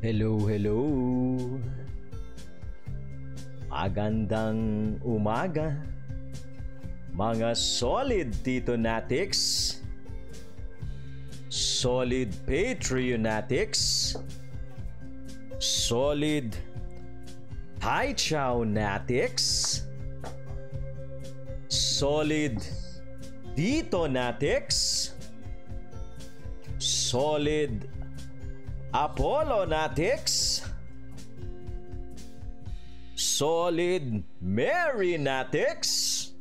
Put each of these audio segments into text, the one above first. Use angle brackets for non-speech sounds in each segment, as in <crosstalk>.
Hello, hello. Magandang umaga. Mga solid Tito Natics. Solid Patreonatics. Solid Hi Chow Natics. Solid Dito Natics. Solid Apollo Natics. Solid Mary Natics.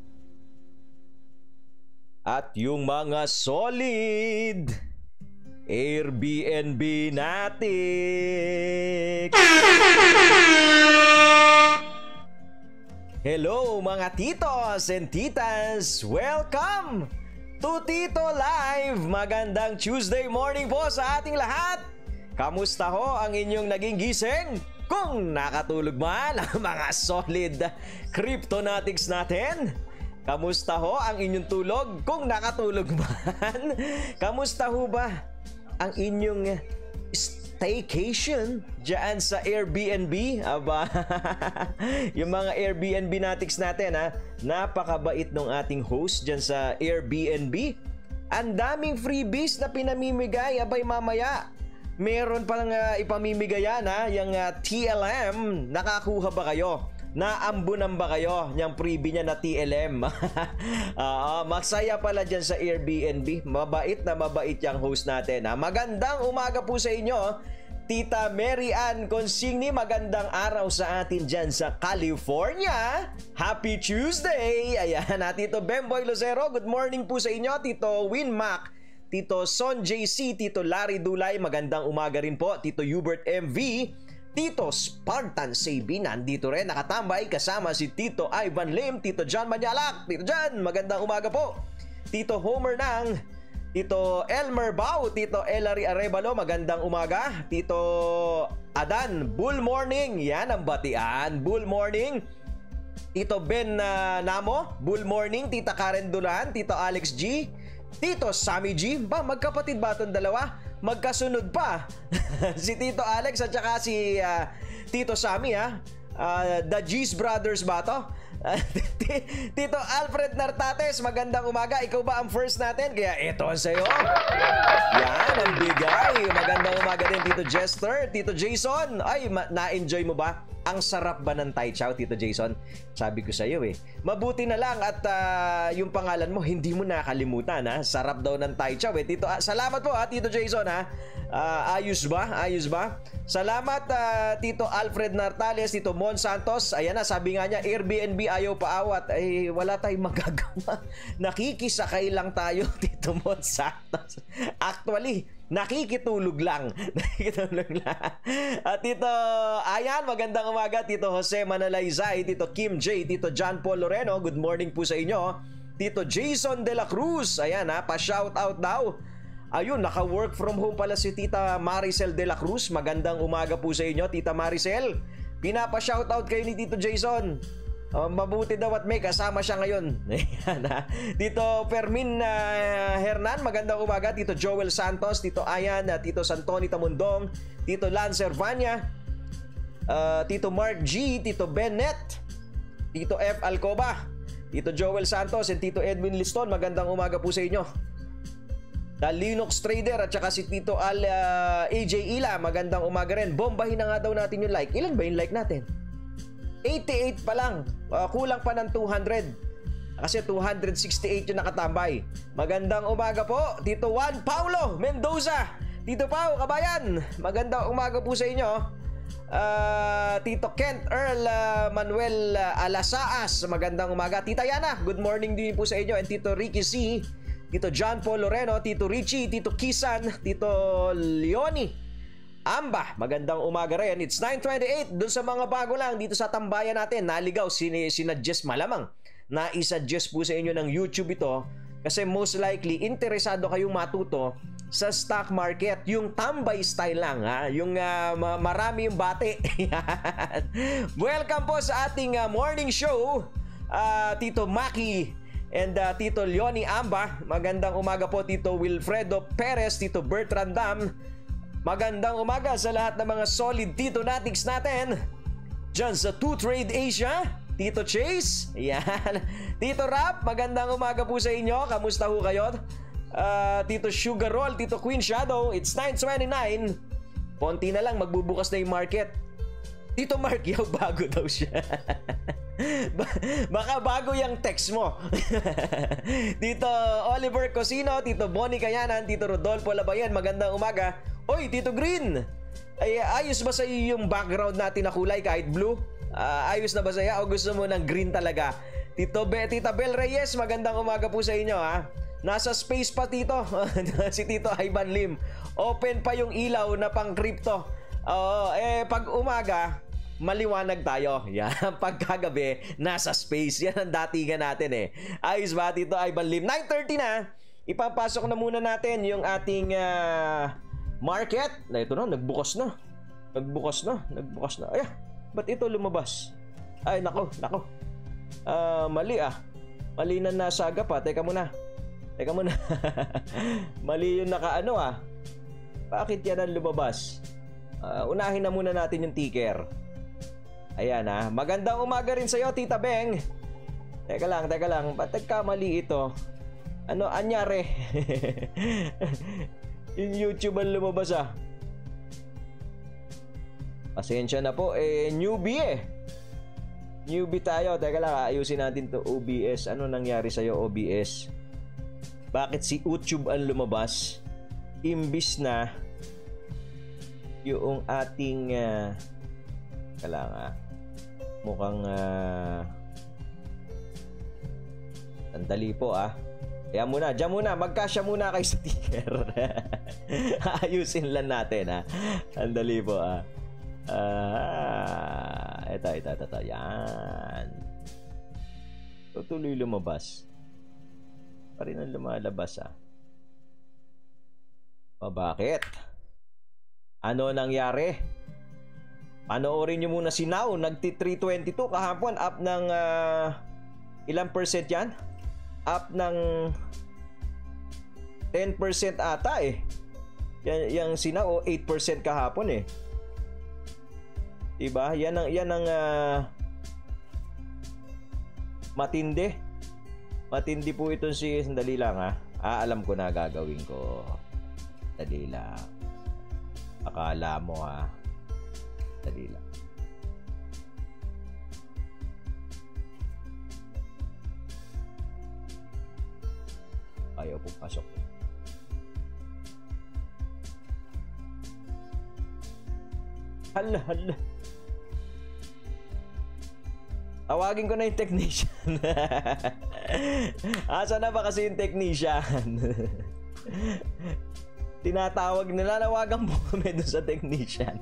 At yung mga solid Airbnb Natics. Hello mga titos and titas! Welcome to Tito Live! Magandang Tuesday morning po sa ating lahat! Kamusta ho ang inyong naging gising? Kung nakatulog man ang <laughs> mga solid cryptonatics natin? Kamusta ho ang inyong tulog? Kung nakatulog man? <laughs> Kamusta ho ba ang inyong staycation dyan sa Airbnb? Aba, <laughs> yung mga Airbnb natics natin ha, napakabait ng ating host dyan sa Airbnb. Ang daming freebies na pinamimigay, abay mamaya. Meron palang uh, ipamimigay yan ha, yung uh, TLM. Nakakuha ba kayo? Naambunan ba kayo niyang freebie niya na TLM? uh, <laughs> masaya pala dyan sa Airbnb. Mabait na mabait yung host natin. Ha? Magandang umaga po sa inyo. Tita Mary Ann Consigni, magandang araw sa atin dyan sa California. Happy Tuesday! Ayan, ha, Tito Bemboy Lucero, good morning po sa inyo. Tito Win Mac, Tito Son JC, Tito Larry Dulay, magandang umaga rin po. Tito Hubert MV, Tito Spartan Sabi, nandito rin nakatambay kasama si Tito Ivan Lim, Tito John Manyalak. Tito John, magandang umaga po. Tito Homer Nang, Tito Elmer Bao, Tito Elary Arevalo, magandang umaga. Tito Adan, bull morning. Yan ang batian, bull morning. Tito Ben uh, Namo, bull morning. Tita Karen Dulan, Tito Alex G, Tito Sammy G. Ba, magkapatid ba itong dalawa? Magkasunod pa. <laughs> si Tito Alex at saka si uh, Tito Sammy ha. Uh, the G's Brothers ba to? <laughs> Tito Alfred Nartates, magandang umaga. Ikaw ba ang first natin? Kaya ito ang sa'yo. Yan, ang bigay. Magandang umaga din, Tito Jester. Tito Jason, ay, na-enjoy mo ba? Ang sarap ba ng Tai Chow, Tito Jason? Sabi ko sa iyo eh. Mabuti na lang at uh, yung pangalan mo, hindi mo nakalimutan ha. Sarap daw ng Tai Chow eh. Tito, uh, salamat po ha, Tito Jason ha. Uh, ayos ba? Ayos ba? Salamat uh, Tito Alfred Nartales, Tito Mon Santos. Ayan na, sabi nga niya, Airbnb ayaw paawat. Ay, wala tayong <laughs> magagawa. Nakikisakay lang tayo, <laughs> Tito Mon Santos. Actually, nakikitulog lang. <laughs> nakikitulog lang. At Tito, ayan, magandang umaga, Tito Jose Manalaysay, Tito Kim J, Tito John Paul Loreno. Good morning po sa inyo. Tito Jason De La Cruz. Ayan ha, pa-shout out daw. Ayun, naka-work from home pala si Tita Maricel De La Cruz. Magandang umaga po sa inyo, Tita Maricel. Pinapa-shoutout kayo ni Tito Jason. Uh, mabuti daw at may kasama siya ngayon. <laughs> Tito Fermin uh, Hernan, magandang umaga. Tito Joel Santos, Tito Ayan, uh, Tito Santoni Tamundong, Tito Lance Ervania, uh, Tito Mark G, Tito Bennett, Tito F. Alcoba, Tito Joel Santos, and Tito Edwin Liston. Magandang umaga po sa inyo. The Linux Trader at saka si Tito Al uh, AJ Ila, magandang umaga rin. Bombahin na nga daw natin yung like. Ilan ba yung like natin? 88 pa lang. Uh, kulang pa ng 200. Kasi 268 yung nakatambay. Magandang umaga po, Tito Juan Paulo Mendoza. Tito Pau, kabayan. Magandang umaga po sa inyo. Uh, Tito Kent Earl uh, Manuel uh, Alasaas, magandang umaga. Tita Yana, good morning din po sa inyo. And Tito Ricky C. Tito John Paul Loreno, Tito Richie, Tito Kisan, Tito Leoni, Amba, magandang umaga rin. It's 9.28. Doon sa mga bago lang dito sa tambayan natin, naligaw, sin sinadjust malamang na isa-suggest po sa inyo ng YouTube ito kasi most likely interesado kayong matuto sa stock market, yung tambay style lang ha, yung uh, marami yung bate. <laughs> Welcome po sa ating uh, morning show. Uh, Tito Maki And uh, Tito Leonie Amba, magandang umaga po Tito Wilfredo Perez, Tito Bertrand Dam, Magandang umaga sa lahat ng mga solid Tito Natics natin. Diyan sa 2 Trade Asia, Tito Chase, <laughs> yan. Tito Rap, magandang umaga po sa inyo. Kamusta ho kayo? Uh, Tito Sugar Roll, Tito Queen Shadow, it's 9.29. Konti na lang, magbubukas na yung market. Tito Mark, yaw bago daw siya. <laughs> Baka bago yung text mo. <laughs> Tito Oliver Cosino, Tito Bonnie Kayanan, Tito Rodolfo Labayan, magandang umaga. Oy, Tito Green! Ay, ayos ba sa iyo yung background natin na kulay kahit blue? Uh, ayos na ba sa iyo o gusto mo ng green talaga? Tito Be, Tita Bel Reyes, magandang umaga po sa inyo ha. Nasa space pa tito, <laughs> si Tito Ivan Lim. Open pa yung ilaw na pang crypto. Oo, eh pag umaga, maliwanag tayo. <laughs> Yan, pagkagabi, nasa space. Yan ang datingan natin eh. Ayos ba Tito Ivan Lim? 9.30 na. Ipapasok na muna natin yung ating uh, Market, na ito na, nagbukas na. Nagbukas na, nagbukas na. Ay, ba't ito lumabas? Ay, nako, nako. Uh, mali ah. Mali na nasaga pa. Teka muna. Teka muna. <laughs> mali yung nakaano ah. Bakit yan ang lumabas? Uh, unahin na muna natin yung ticker. Ayan ah. Magandang umaga rin sa'yo, Tita Beng. Teka lang, teka lang. Ba't nagkamali ito? Ano, anyari? <laughs> Yung YouTube ang lumabas ah. Pasensya na po. Eh, newbie eh. Newbie tayo. Teka lang, ayusin natin to OBS. Ano nangyari sa'yo, OBS? Bakit si YouTube ang lumabas? Imbis na yung ating uh, kala nga mukhang uh, sandali po ah kaya muna, dyan muna, magkasya muna kayo sa ticker. <laughs> Ayusin lang natin ha. Andali po ah. Ah, ito, ito, ito, ito. Yan. Tutuloy lumabas. Pa rin ang lumalabas ah. O bakit? Ano nangyari? Panoorin nyo muna si Now. Nagti 322 kahapon. Up ng uh, ilang percent yan? up ng 10% ata eh. Yan yang sina o 8% kahapon eh. Diba? Yan ang yan ang uh, matindi. Matindi po ito si sandali lang ha. Ah, alam ko na gagawin ko. Dali lang. Akala mo ha. Dali lang. ayaw pumasok. Hala, hala. Tawagin ko na yung technician. <laughs> Asa na ba kasi yung technician? <laughs> Tinatawag nila, nawagan po kami doon sa technician.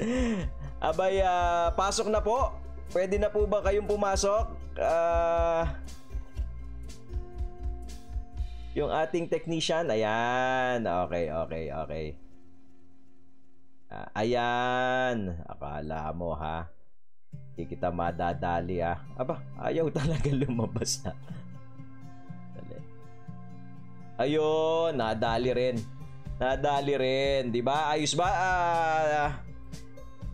<laughs> Abay, uh, pasok na po. Pwede na po ba kayong pumasok? Uh, yung ating technician, ayan. Okay, okay, okay. Uh, ayan. Akala mo ha. Hindi kita madadali ha. Aba, ayaw <laughs> talaga lumabas na. Ayun, nadali rin. Nadali rin, 'di ba? Ayos ba? Uh,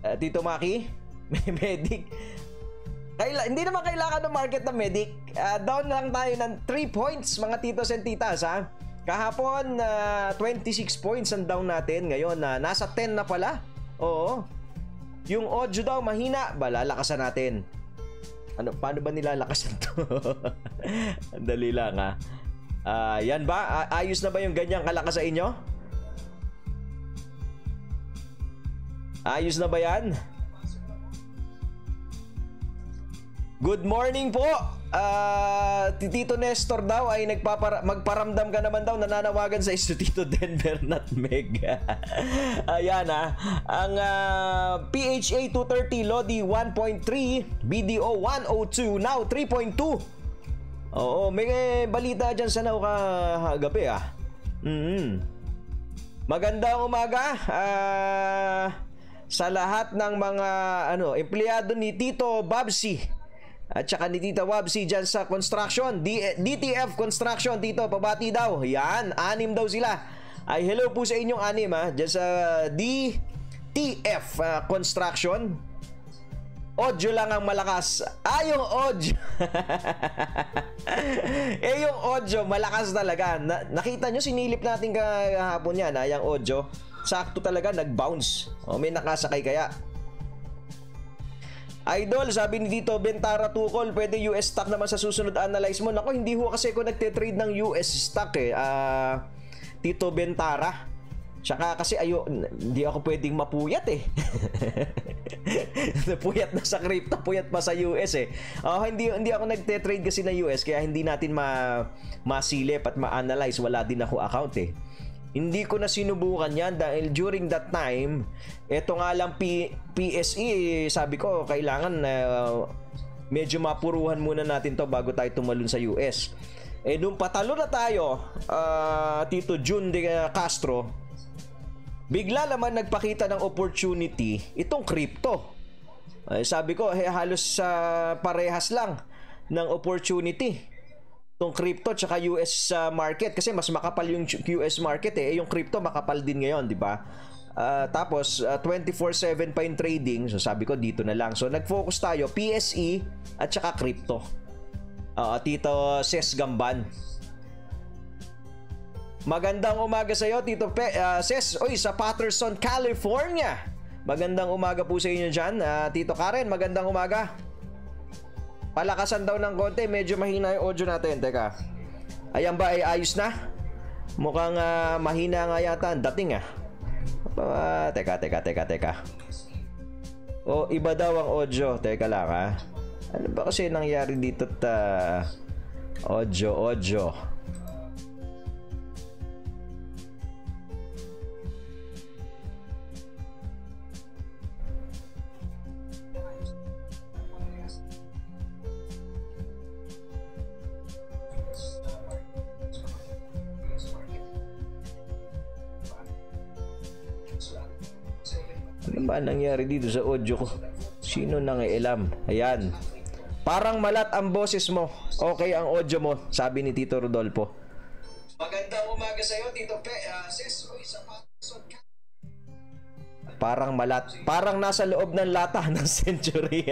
uh, Tito Maki? <laughs> Medic. Kaila, hindi naman kailangan ng market na medic. Uh, down lang tayo ng 3 points mga titos and titas ha. Kahapon uh, ah, 26 points ang down natin. Ngayon uh, nasa 10 na pala. Oo. Yung audio daw mahina, balalakasan natin. Ano, paano ba nilalakasan to? <laughs> Dali lang ha. Uh, yan ba? ayos na ba yung ganyang kalakas sa inyo? Ayos na ba yan? Good morning po! Uh, Tito Nestor daw ay nagpapara magparamdam ka naman daw nananawagan sa isto Tito Denver <laughs> Nutmeg. Ayan ah. Ang uh, PHA 230 Lodi 1.3 BDO 102 now 3.2 Oo, may balita dyan sa nauka gabi ah. Mm-hmm. Magandang umaga. Ah... Uh, sa lahat ng mga ano empleyado ni Tito Babsi at saka ni Tita Wabsi dyan sa construction. D- DTF Construction, Tito, pabati daw. Yan, anim daw sila. Ay hello po sa inyong anim ha, dyan sa DTF uh, Construction. Audio lang ang malakas. Ah, yung audio. <laughs> eh, yung audio, malakas talaga. Na, nakita nyo, sinilip natin kahapon yan, ha, yung audio. Sakto talaga, nag-bounce. O, may nakasakay kaya. Idol, sabi ni Dito Bentara Tukol, pwede US stock naman sa susunod analyze mo. Nako, hindi ho kasi ako nagte-trade ng US stock eh. Uh, Tito Bentara. Tsaka kasi ayo, hindi ako pwedeng mapuyat eh. <laughs> Napuyat na sa crypto, puyat pa sa US eh. Uh, hindi hindi ako nagte-trade kasi na US kaya hindi natin ma masilip at ma-analyze. Wala din ako account eh. Hindi ko na sinubukan yan dahil during that time, eto nga lang P- PSE, sabi ko, kailangan uh, medyo mapuruhan muna natin to bago tayo tumalon sa US. Eh, nung patalo na tayo, uh, Tito June de Castro, bigla naman nagpakita ng opportunity itong crypto. Eh, sabi ko, eh, halos uh, parehas lang ng opportunity tong crypto tsaka US uh, market. Kasi mas makapal yung US market eh. Yung crypto makapal din ngayon di ba? Uh, tapos uh, 24/7 pa yung trading. So sabi ko dito na lang. So nag-focus tayo PSE at tsaka crypto. Uh, Tito Ses Gamban. Magandang umaga sa iyo Tito Pe, uh, Ses. Oy sa Patterson California. Magandang umaga po sa inyo diyan uh, Tito Karen. Magandang umaga Palakasan daw ng konti, medyo mahina yung audio natin. Teka. Ayan ba ay ayos na? Mukhang uh, mahina nga yata ang dating ah. Uh, teka, teka, teka, teka. O, iba daw ang audio. Teka lang ha. Ano ba kasi nangyari dito ta? Audio, audio. Ano ba nangyari dito sa audio ko? Sino nang ilam? Ayan. Parang malat ang boses mo. Okay ang audio mo, sabi ni Tito Rodolfo. Magandang umaga sa iyo, Tito Pe. Uh, sis, oy, sa Parang malat. Parang nasa loob ng lata <laughs> ng century.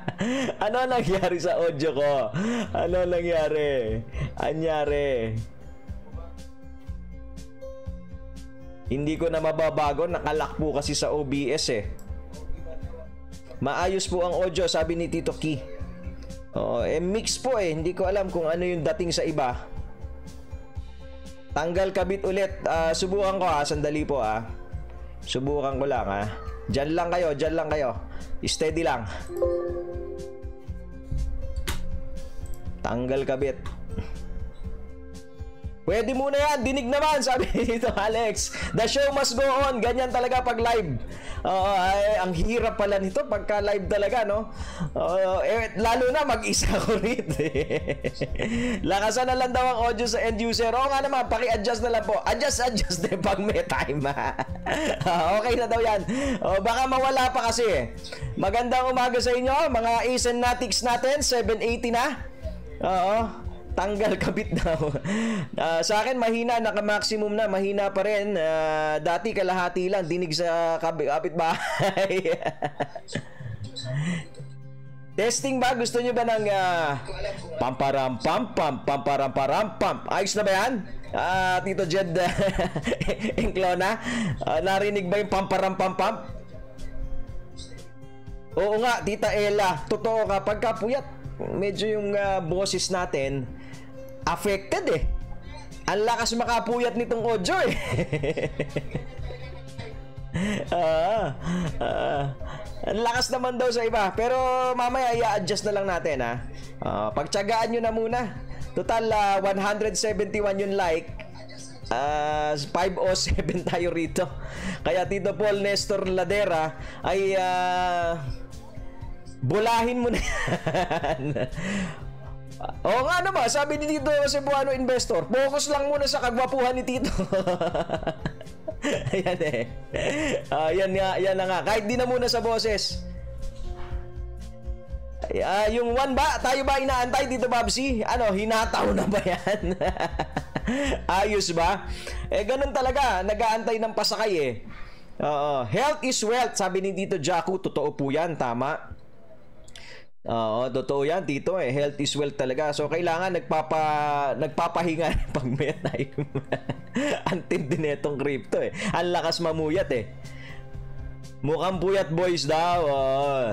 <laughs> ano nangyari sa audio ko? Ano nangyari? Anyari? Hindi ko na mababago, nakalak po kasi sa OBS eh. Maayos po ang audio, sabi ni Tito Ki. Oo, eh mix po eh, hindi ko alam kung ano yung dating sa iba. Tanggal kabit ulit. Uh, subukan ko ha, sandali po ha. Subukan ko lang ha. Diyan lang kayo, diyan lang kayo. Steady lang. Tanggal kabit. Pwede muna yan, dinig naman, sabi <laughs> dito Alex. The show must go on, ganyan talaga pag live. Uh, ay, ang hirap pala nito pagka live talaga, no? Uh, eh, lalo na mag-isa <laughs> ko rito. Lakasan na lang daw ang audio sa end user. Oo nga naman, paki-adjust na lang po. Adjust, adjust din <laughs> pag may time. uh, okay na daw yan. Uh, baka mawala pa kasi. Magandang umaga sa inyo, mga Asenatics natin, 780 na. Oo tanggal <laughs> kabit daw. uh, sa akin mahina naka-maximum na, mahina pa rin. Uh, dati kalahati lang dinig sa kapit bahay. <laughs> Testing ba? Gusto niyo ba ng uh, pamparam pam pam pamparam param pam? Ayos na ba yan? Uh, Tito Jed <laughs> uh, uh, narinig ba yung pamparam pam pam? Oo nga, Tita Ella, totoo kapag kapuyat, medyo yung uh, boses natin affected eh. Ang lakas makapuyat nitong audio eh. <laughs> ah, ah, ang lakas naman daw sa iba. Pero mamaya i-adjust na lang natin ha. Uh, pagtsagaan nyo na muna. Total uh, ah, 171 yung like. Uh, 507 <laughs> tayo rito. Kaya Tito Paul Nestor Ladera ay uh, bulahin mo na. <laughs> Oo nga naman, sabi ni Tito Cebuano Investor, focus lang muna sa kagwapuhan ni Tito. <laughs> Ayan eh. Uh, yan, nga, yan na nga. Kahit di na muna sa boses. Uh, yung one ba? Tayo ba inaantay dito, Babsi? Ano, hinataw na ba yan? <laughs> Ayos ba? Eh, ganun talaga. Nagaantay ng pasakay eh. Oo. Health is wealth, sabi ni Tito Jaco. Totoo po yan, tama. Oo, totoo yan, Tito. Eh. Health is wealth talaga. So, kailangan nagpapa, nagpapahinga <laughs> pag may tayo. <laughs> Antindi netong crypto eh. Ang lakas mamuyat eh. Mukhang puyat boys daw. Oh.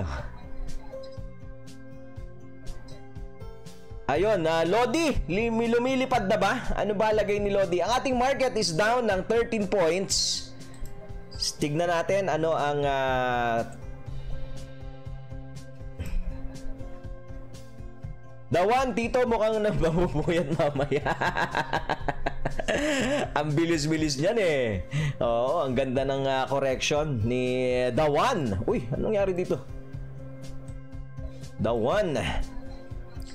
Ayun, uh, Lodi, lumilipad na ba? Ano ba lagay ni Lodi? Ang ating market is down ng 13 points. Tignan natin ano ang uh, One, Tito, mukhang nababubuyat mamaya. <laughs> ang bilis-bilis niyan eh. Oo, ang ganda ng uh, correction ni One. Uy, anong nangyari dito? One.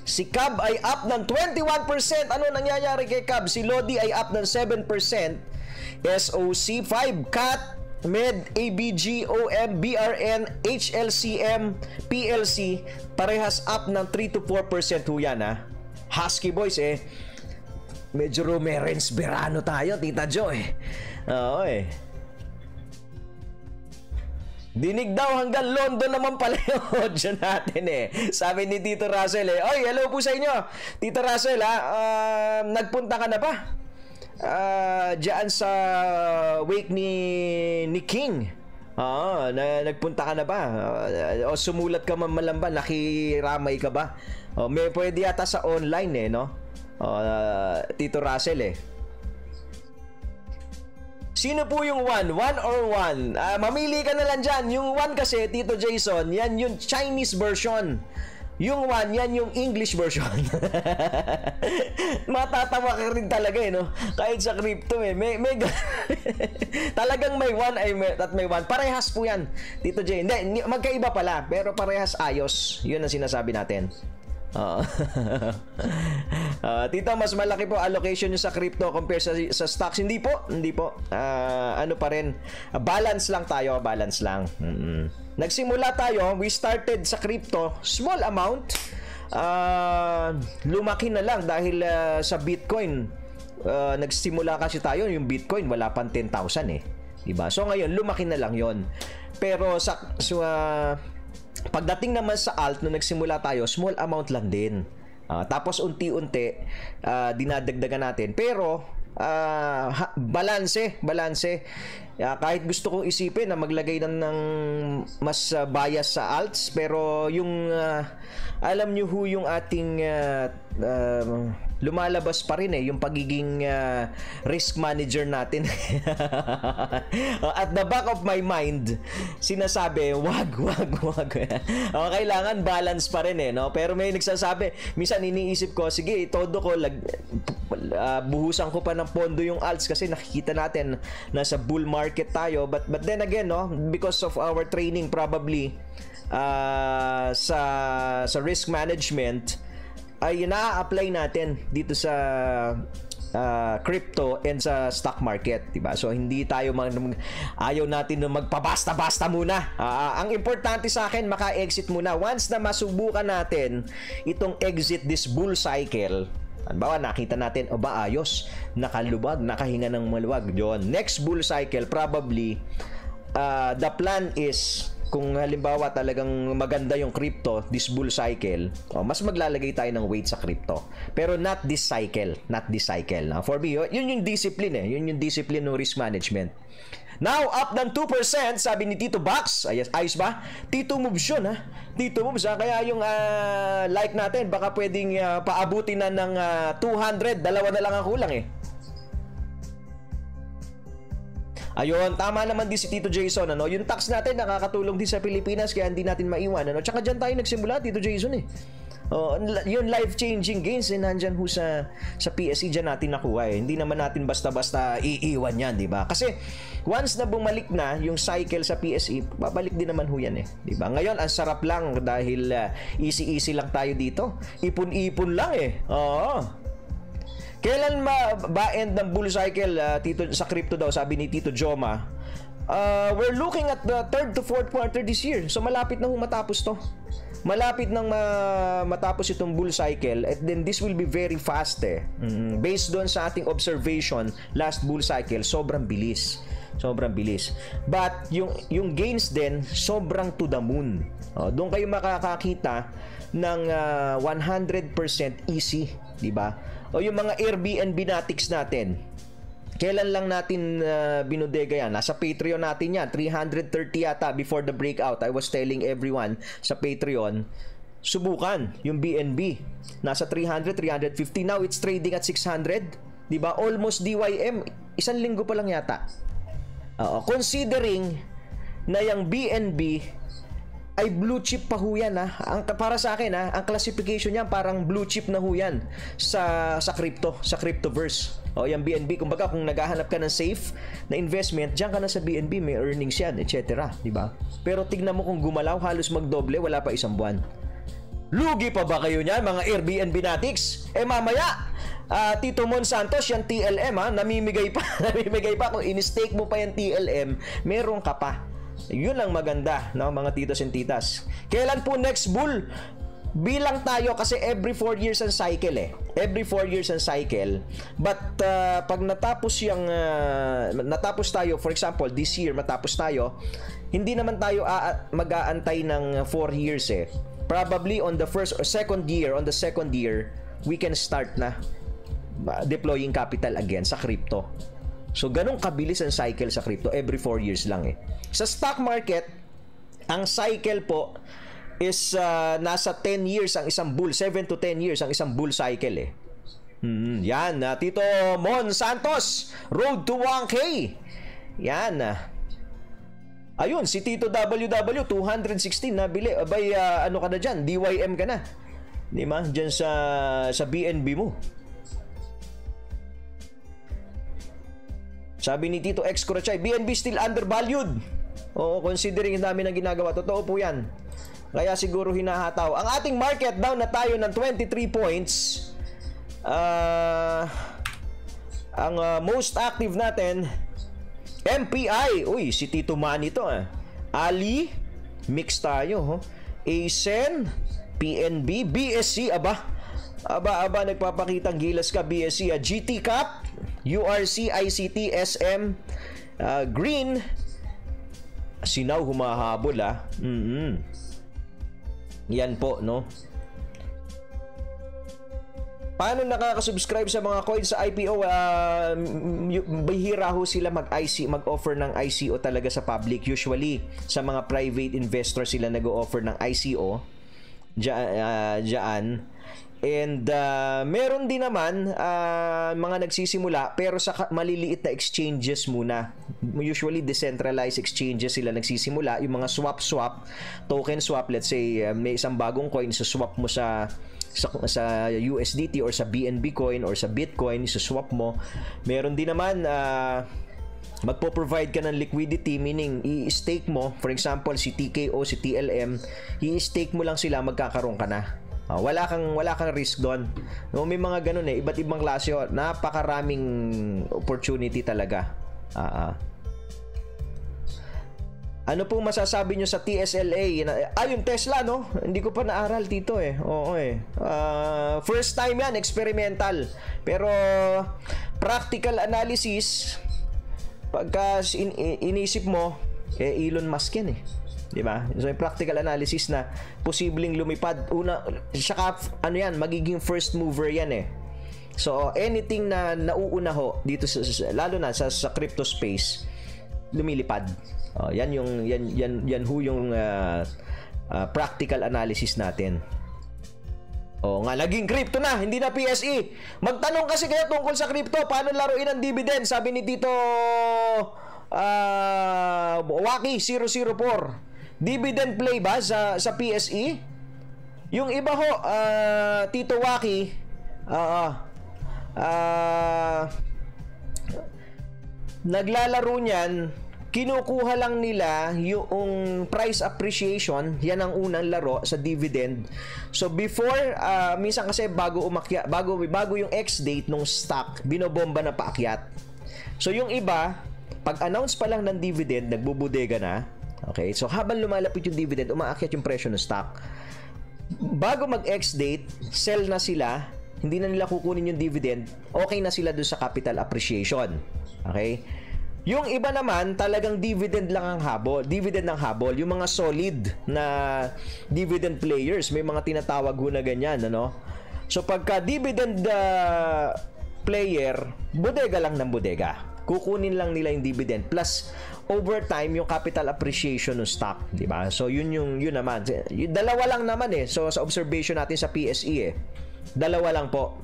Si Cab ay up ng 21%. Ano nangyayari kay Cab? Si Lodi ay up ng 7%. SOC 5. Cat Med, ABG, BRN, HLCM, PLC, parehas up ng 3 to 4% ho ha. Husky Boys eh. Medyo Romerens Berano tayo, Tita Jo eh. Oo eh. Dinig daw hanggang London naman pala yung <laughs> audio natin eh. Sabi ni Tito Russell eh. Oy, hello po sa inyo. Tito Russell ha, uh, nagpunta ka na ba? Uh, diyan sa wake ni ni King. Ah, na, nagpunta ka na ba? Uh, o sumulat ka man malamba, nakiramay ka ba? O, may pwede yata sa online eh, no? Uh, Tito Russell eh. Sino po yung one? One or one? Uh, mamili ka na lang dyan. Yung one kasi, Tito Jason, yan yung Chinese version. Yung one, yan yung English version. <laughs> Matatawa ka rin talaga eh, no? Kahit sa crypto eh. May, may <laughs> talagang may one ay may, at may one. Parehas po yan, Tito J. Hindi, magkaiba pala, pero parehas ayos. Yun ang sinasabi natin. Uh, <laughs> uh, tito, mas malaki po allocation nyo sa crypto compare sa, sa stocks. Hindi po, hindi po. Uh, ano pa rin, balance lang tayo, balance lang. Mm-hmm. Nagsimula tayo, we started sa crypto, small amount. Uh, lumaki na lang dahil uh, sa Bitcoin. Uh, nagsimula kasi tayo, yung Bitcoin wala pang 10,000 eh. Diba? So ngayon, lumaki na lang yon Pero sa, so, uh, Pagdating naman sa alt, nung nagsimula tayo, small amount lang din. Uh, tapos unti-unti, uh, dinadagdagan natin. Pero, uh, ha, balanse, balanse. Uh, kahit gusto kong isipin na maglagay ng, ng mas uh, bias sa alts, pero yung, uh, alam nyo ho yung ating uh, uh, lumalabas pa rin eh yung pagiging uh, risk manager natin. <laughs> At the back of my mind, sinasabi, wag, wag, wag. <laughs> o, kailangan balance pa rin eh, no? Pero may nagsasabi, minsan iniisip ko, sige, todo ko, lag, uh, buhusan ko pa ng pondo yung alts kasi nakikita natin nasa bull market tayo. But, but then again, no? Because of our training probably, uh, sa, sa risk management, ay na-apply natin dito sa uh, crypto and sa stock market, 'di ba? So hindi tayo mag, ayaw natin na magpabasta-basta muna. Uh, ang importante sa akin maka-exit muna once na masubukan natin itong exit this bull cycle. Halimbawa, nakita natin, o ba ayos, nakalubag, nakahinga ng maluwag. Yun. Next bull cycle, probably, uh, the plan is kung halimbawa talagang maganda yung crypto, this bull cycle, oh, mas maglalagay tayo ng weight sa crypto. Pero not this cycle, not this cycle. Now, for me, yun yung discipline eh. Yun yung discipline ng risk management. Now, up ng 2%, sabi ni Tito Box. Ayos, ayos ba? Tito moves yun, ha? Tito moves, ha? Kaya yung uh, like natin, baka pwedeng uh, paabutin na ng uh, 200. Dalawa na lang ang kulang, eh. Ayun, tama naman din si Tito Jason, ano? Yung tax natin nakakatulong din sa Pilipinas kaya hindi natin maiwan, ano? Tsaka diyan tayo nagsimula, Tito Jason eh. Oh, yun life-changing gains eh, nandyan ho sa, sa PSE dyan natin nakuha eh. Hindi naman natin basta-basta iiwan yan, di ba? Kasi once na bumalik na yung cycle sa PSE, babalik din naman ho yan eh. Di ba? Ngayon, ang sarap lang dahil uh, easy-easy lang tayo dito. Ipon-ipon lang eh. Oo. Kailan ma ba end ng bull cycle uh, tito sa crypto daw sabi ni Tito Joma? uh, we're looking at the third to fourth quarter this year. So malapit na humatapos to. Malapit nang ma- matapos itong bull cycle and then this will be very fast eh. Mm, based doon sa ating observation last bull cycle, sobrang bilis. Sobrang bilis. But yung yung gains din sobrang to the moon. Oh, doon kayo makakakita ng uh, 100% easy, di ba? O yung mga Airbnb natics natin, Kailan lang natin uh, binodega yan? Nasa Patreon natin yan. 330 yata before the breakout. I was telling everyone sa Patreon, subukan yung BNB. Nasa 300, 350. Now it's trading at 600. 'Di ba? Almost DYM. Isang linggo pa lang yata. Uh, considering na yung BNB ay blue chip pa ho yan ha. Ang, para sa akin ha, ang classification niya parang blue chip na ho yan sa, sa crypto, sa cryptoverse. O yung BNB, kumbaga kung naghahanap ka ng safe na investment, diyan ka na sa BNB, may earnings yan, etc. Di ba? Pero tignan mo kung gumalaw, halos magdoble, wala pa isang buwan. Lugi pa ba kayo niyan, mga Airbnb natics? Eh mamaya, uh, Tito Mon Santos, yung TLM ha, namimigay pa, <laughs> namimigay pa. Kung in-stake mo pa yung TLM, meron ka pa. Yun lang maganda, no, mga titos and titas. Kailan po next bull? Bilang tayo kasi every 4 years ang cycle eh. Every 4 years ang cycle. But uh, pag natapos yung uh, natapos tayo, for example, this year matapos tayo, hindi naman tayo mag-aantay ng 4 years eh. Probably on the first or second year, on the second year, we can start na uh, deploying capital again sa crypto. So, ganun kabilis ang cycle sa crypto. Every 4 years lang eh. Sa stock market, ang cycle po is uh, nasa 10 years ang isang bull. 7 to 10 years ang isang bull cycle eh. Hmm, yan, uh, Tito Mon Santos, Road to 1K. Yan. Uh, ayun, si Tito WW, 216 nabili. Abay, uh, ano ka na dyan? DYM ka na. Di ba? Diyan sa, sa BNB mo. Sabi ni Tito X Kurachay, BNB still undervalued. Oo, considering yung dami ng ginagawa. Totoo po yan. Kaya siguro hinahataw. Ang ating market down na tayo ng 23 points. Uh, ang uh, most active natin, MPI. Uy, si Tito Manny to ah. Ali, mix tayo. Ho. ASEN, PNB, BSC, aba. Aba, aba, nagpapakitang gilas ka, BSC. Ah. GT Cap, URC, ICT, SM, uh, Green, Sinaw humahabol ah. Mm-hmm. Yan po, no? Paano nakaka-subscribe sa mga coins sa IPO? Uh, bihira ho sila mag-IC, mag-offer ng ICO talaga sa public. Usually, sa mga private investors sila nag-offer ng ICO. Diyan, uh. And uh, meron din naman uh, mga nagsisimula pero sa maliliit na exchanges muna. Usually decentralized exchanges sila nagsisimula. Yung mga swap-swap, token swap, let's say uh, may isang bagong coin sa swap mo sa sa, sa USDT or sa BNB coin or sa Bitcoin, swap mo. Meron din naman uh, magpo-provide ka ng liquidity meaning i-stake mo for example si TKO si TLM i-stake mo lang sila magkakaroon ka na Uh, wala kang wala kang risk doon. No, may mga ganun eh, iba't ibang klase, napakaraming opportunity talaga. Uh, uh. Ano pong masasabi nyo sa TSLA? Ah, Tesla, no? Hindi ko pa naaral dito eh. Oo eh. Uh, first time yan, experimental. Pero practical analysis, pagka in, inisip mo, eh Elon Musk yan eh. 'Di ba? So yung practical analysis na posibleng lumipad una saka ano yan, magiging first mover yan eh. So anything na nauuna ho dito sa, lalo na sa, sa crypto space lumilipad. Oh, yan yung yan yan yan ho yung uh, uh, practical analysis natin. Oh, nga naging crypto na, hindi na PSE. Magtanong kasi kaya tungkol sa crypto, paano laruin ang dividend? Sabi ni Tito uh, Waki 004. Dividend play ba sa sa PSE? Yung iba ho, uh, Tito Waki, uh, uh, naglalaro niyan, kinukuha lang nila yung price appreciation, yan ang unang laro sa dividend. So before uh, minsan kasi bago umakyat, bago bago yung ex date ng stock, binobomba na paakyat. So yung iba, pag-announce pa lang ng dividend, nagbubudega na. Okay? So habang lumalapit yung dividend, umaakyat yung presyo ng stock. Bago mag-ex date, sell na sila, hindi na nila kukunin yung dividend, okay na sila dun sa capital appreciation. Okay? Yung iba naman, talagang dividend lang ang habol. Dividend ng habol. Yung mga solid na dividend players, may mga tinatawag ho na ganyan, ano? So pagka dividend uh, player, bodega lang ng bodega. Kukunin lang nila yung dividend plus over time yung capital appreciation ng stock, di ba? So yun yung yun naman. Dalawa lang naman eh. So sa observation natin sa PSE eh. Dalawa lang po.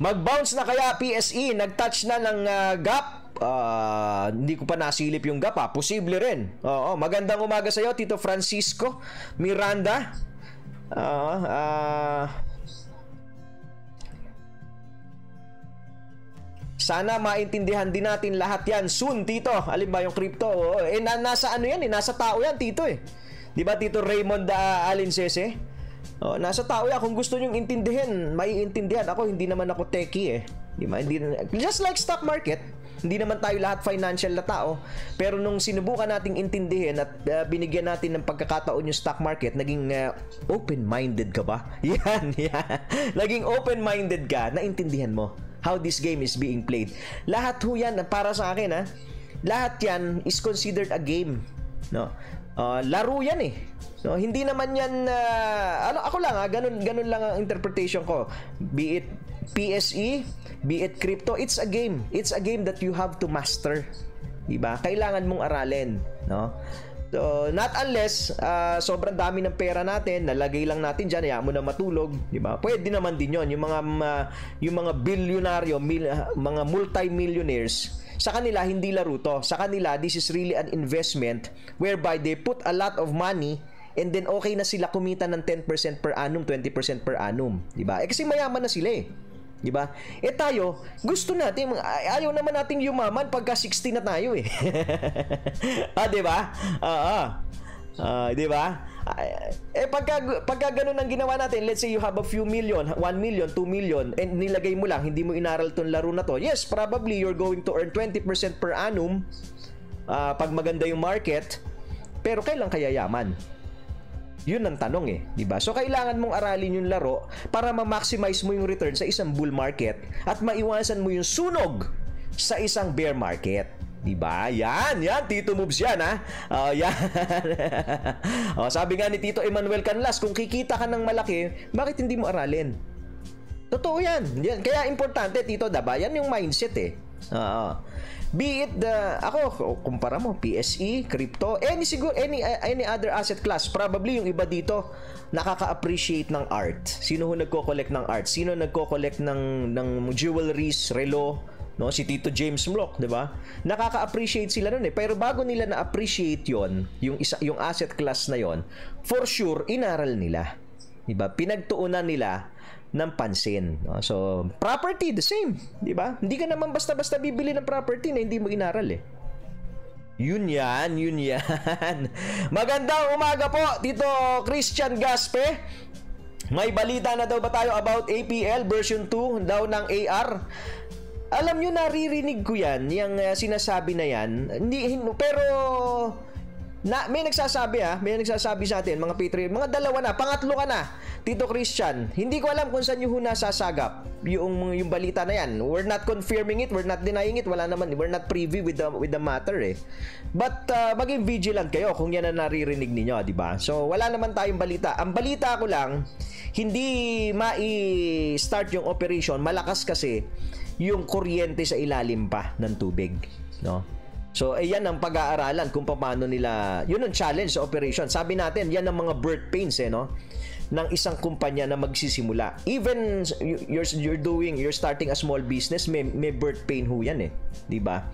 Mag-bounce na kaya PSE, nag-touch na ng uh, gap. Uh, hindi ko pa nasilip yung gap ha. Posible rin. Oo, magandang umaga sa iyo Tito Francisco Miranda. Uh, uh, Sana maintindihan din natin lahat yan soon, Tito. Alin ba yung crypto? Oo. Eh, na, nasa ano yan eh? Nasa tao yan, Tito eh. Di ba, Tito Raymond uh, Alinsese? Oh, nasa tao yan. Kung gusto nyong intindihin, maiintindihan. Ako, hindi naman ako techie eh. Di? Hindi, just like stock market, hindi naman tayo lahat financial na tao. Pero nung sinubukan nating intindihin at uh, binigyan natin ng pagkakataon yung stock market, naging uh, open-minded ka ba? <laughs> Yan, yan. Naging open-minded ka, naintindihan mo how this game is being played. Lahat ho yan, para sa akin ha, lahat yan is considered a game. No? Uh, laro yan eh. No, hindi naman yan uh, ano ako lang ha, ganun ganun lang ang interpretation ko. Be it PSE, be it crypto, it's a game. It's a game that you have to master. 'Di ba? Kailangan mong aralin, no? So, not unless uh, sobrang dami ng pera natin, nalagay lang natin diyan, hayaan mo na matulog, 'di ba? Pwede naman din 'yon, yung mga uh, yung mga bilyonaryo, mil, mga multi-millionaires sa kanila, hindi laro to. Sa kanila, this is really an investment whereby they put a lot of money and then okay na sila kumita ng 10% per annum, 20% per annum. Di ba? Eh kasi mayaman na sila eh. Di ba? Eh tayo, gusto natin, ayaw naman nating yumaman pagka 60 na tayo eh. <laughs> ah, di ba? Ah, ah. Uh, di ba? Eh pagka, pagka ganun ang ginawa natin, let's say you have a few million, 1 million, 2 million, and nilagay mo lang, hindi mo inaral tong laro na to, yes, probably you're going to earn 20% per annum uh, pag maganda yung market, pero kailan kaya yaman? Yun ang tanong eh, 'di ba? So kailangan mong aralin yung laro para ma-maximize mo yung return sa isang bull market at maiwasan mo yung sunog sa isang bear market. Diba? Yan, yan. Tito Moves yan, ha? Oh, yan. <laughs> oh, sabi nga ni Tito Emmanuel Canlas, kung kikita ka ng malaki, bakit hindi mo aralin? Totoo yan. Kaya importante, Tito Daba, yan yung mindset eh. Oo. Be it the ako kumpara mo PSE, crypto, any siguro any any other asset class, probably yung iba dito nakaka-appreciate ng art. Sino ho nagko-collect ng art? Sino nagko-collect ng ng jewelries, relo, no si Tito James Mlock 'di ba nakaka-appreciate sila noon eh pero bago nila na-appreciate 'yon yung isa yung asset class na 'yon for sure inaral nila 'di ba pinagtuunan nila ng pansin no? so property the same 'di ba hindi ka naman basta-basta bibili ng property na hindi mo inaral eh yun yan, yun yan. <laughs> Magandang umaga po, Tito Christian Gaspe. May balita na daw ba tayo about APL version 2 daw ng AR? alam nyo, naririnig ko yan, yung uh, sinasabi na yan. Hindi, hin- pero na, may nagsasabi ah, may nagsasabi sa atin, mga Patreon, mga dalawa na, pangatlo ka na, Tito Christian. Hindi ko alam kung saan yung huna sasagap yung, yung balita na yan. We're not confirming it, we're not denying it, wala naman, we're not privy with the, with the matter eh. But uh, maging vigilant kayo kung yan ang naririnig ninyo, di ba? So, wala naman tayong balita. Ang balita ko lang, hindi mai-start yung operation, malakas kasi yung kuryente sa ilalim pa ng tubig, no? So, ayan ang pag-aaralan kung paano nila, yun ang challenge sa operation. Sabi natin, yan ang mga birth pains, eh, no? ng isang kumpanya na magsisimula. Even you're, you're doing, you're starting a small business, may, may birth pain ho yan eh. ba?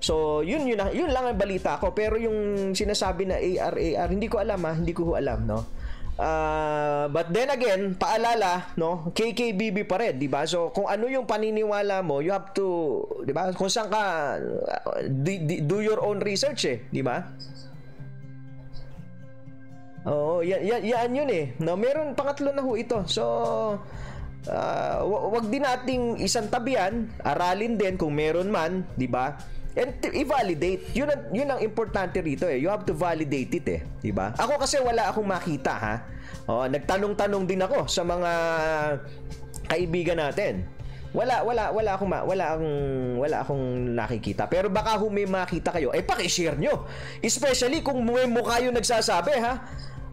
So, yun, yun, yun lang ang balita ko. Pero yung sinasabi na AR, AR, hindi ko alam ha, hindi ko alam, no? Uh, but then again, paalala, no? KKBB pa rin, 'di ba? So kung ano yung paniniwala mo, you have to, 'di ba? Kung saan ka do, do your own research eh, 'di ba? Oo, yan, yan, yan yun eh. No, meron pangatlo na ho ito. So, uh, wag din nating isang tabian, aralin din kung meron man, 'di ba? And i-validate. Yun yun ang importante rito eh. You have to validate it eh. 'Di ba? Ako kasi wala akong makita ha. Oh, nagtanong-tanong din ako sa mga kaibigan natin. Wala wala wala akong wala akong wala akong nakikita. Pero baka kung may makita kayo, eh paki-share nyo. Especially kung may mukha yung nagsasabi ha.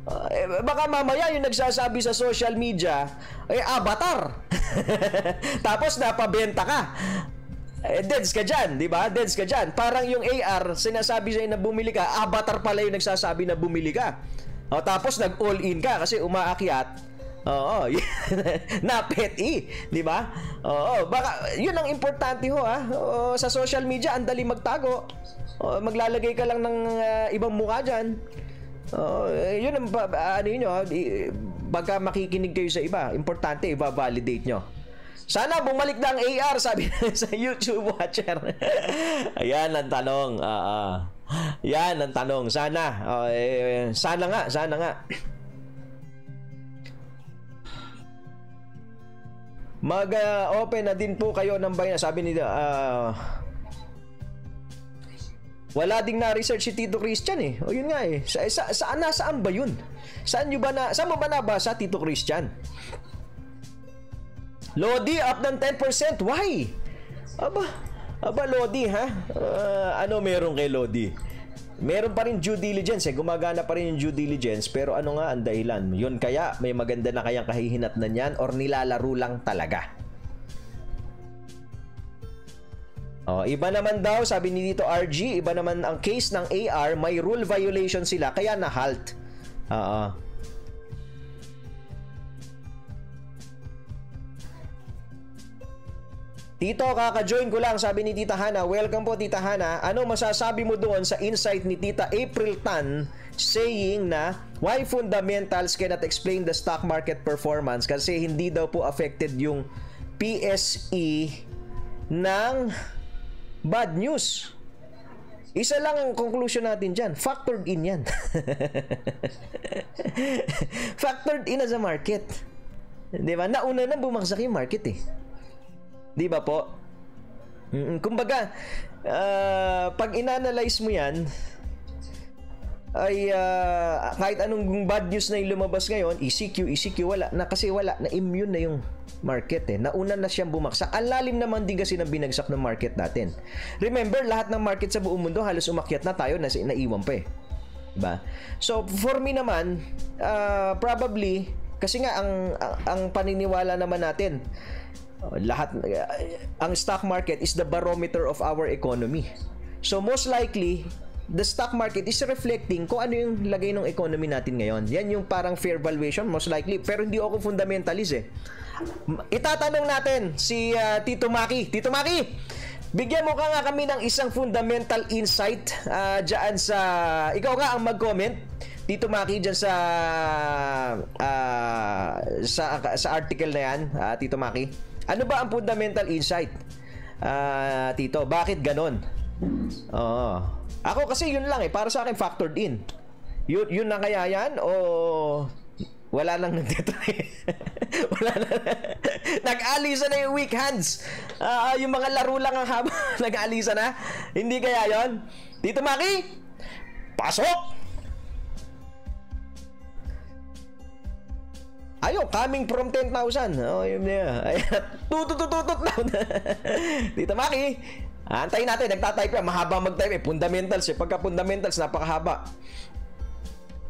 Uh, eh, baka mamaya yung nagsasabi sa social media, eh avatar. <laughs> Tapos napabenta ka. Eh, deads ka dyan, di ba? Deads ka dyan. Parang yung AR, sinasabi sa'yo na bumili ka, avatar pala yung nagsasabi na bumili ka. O, tapos nag-all-in ka kasi umaakyat. Oo, <laughs> na pet di ba? Oo, baka yun ang importante ho ah. Oo, sa social media ang dali magtago. Oo, maglalagay ka lang ng uh, ibang mukha diyan. Oh, yun ang ano niyo, pagka makikinig kayo sa iba, importante i-validate nyo. Sana bumalik na ang AR sabi <laughs> sa YouTube watcher. Ayan ang tanong. Uh, uh. Yan ang tanong. Sana. Uh, eh, sana nga, sana nga. Mag-open uh, na din po kayo ng bayan. Sabi ni uh, wala ding na-research si Tito Christian eh. O yun nga eh. Sa, sa, saan, nasaan ba yun? Saan, nyo ba na, saan mo ba nabasa Tito Christian? Lodi up ng 10%. Why? Aba, aba Lodi ha? Uh, ano meron kay Lodi? Meron pa rin due diligence eh. Gumagana pa rin yung due diligence. Pero ano nga ang dahilan? Yun kaya may maganda na kayang kahihinat na niyan or nilalaro lang talaga? Oh, iba naman daw, sabi ni dito RG, iba naman ang case ng AR, may rule violation sila kaya na halt. Oo. Tito, kaka-join ko lang, sabi ni Tita Hana. Welcome po, Tita Hana. Ano masasabi mo doon sa insight ni Tita April Tan saying na why fundamentals cannot explain the stock market performance kasi hindi daw po affected yung PSE ng Bad news. Isa lang ang conclusion natin dyan. Factored in yan. <laughs> Factored in as a market. Di ba? Nauna na bumagsak yung market eh. Di ba po? Mm-mm. Kumbaga, uh, pag inanalyze mo yan, ay uh, kahit anong bad news na yung lumabas ngayon, ECQ, ECQ, wala na kasi wala, na immune na yung market eh. Nauna na siyang bumaksak. Ang lalim naman din kasi ng binagsak ng market natin. Remember, lahat ng market sa buong mundo halos umakyat na tayo na naiwan pa eh. Diba? So, for me naman, uh, probably, kasi nga ang, ang, ang paniniwala naman natin, lahat, uh, ang stock market is the barometer of our economy. So, most likely, the stock market is reflecting kung ano yung lagay ng economy natin ngayon. Yan yung parang fair valuation, most likely. Pero hindi ako fundamentalist eh. Itatanong natin si uh, Tito Maki. Tito Maki, bigyan mo ka nga kami ng isang fundamental insight uh, dyan sa... Ikaw nga ang mag-comment. Tito Maki dyan sa uh, sa sa article na yan, uh, Tito Maki. Ano ba ang fundamental insight? Uh, tito, bakit ganon? Oo. Ako kasi yun lang eh, para sa akin factored in. Yun, yun na kaya yan o wala nang <laughs> nagtetry. wala na. <laughs> Nag-alisa na yung weak hands. Uh, yung mga laro lang ang haba. <laughs> Nag-alisa na. Hindi kaya yon Dito Maki, pasok! Ayo, coming from 10,000. Oh, yun na. Ayan, tututututut na. Dito Maki, antayin natin. Nagtatype yan. Mahaba mag-type eh. Fundamentals eh. Pagka fundamentals, napakahaba.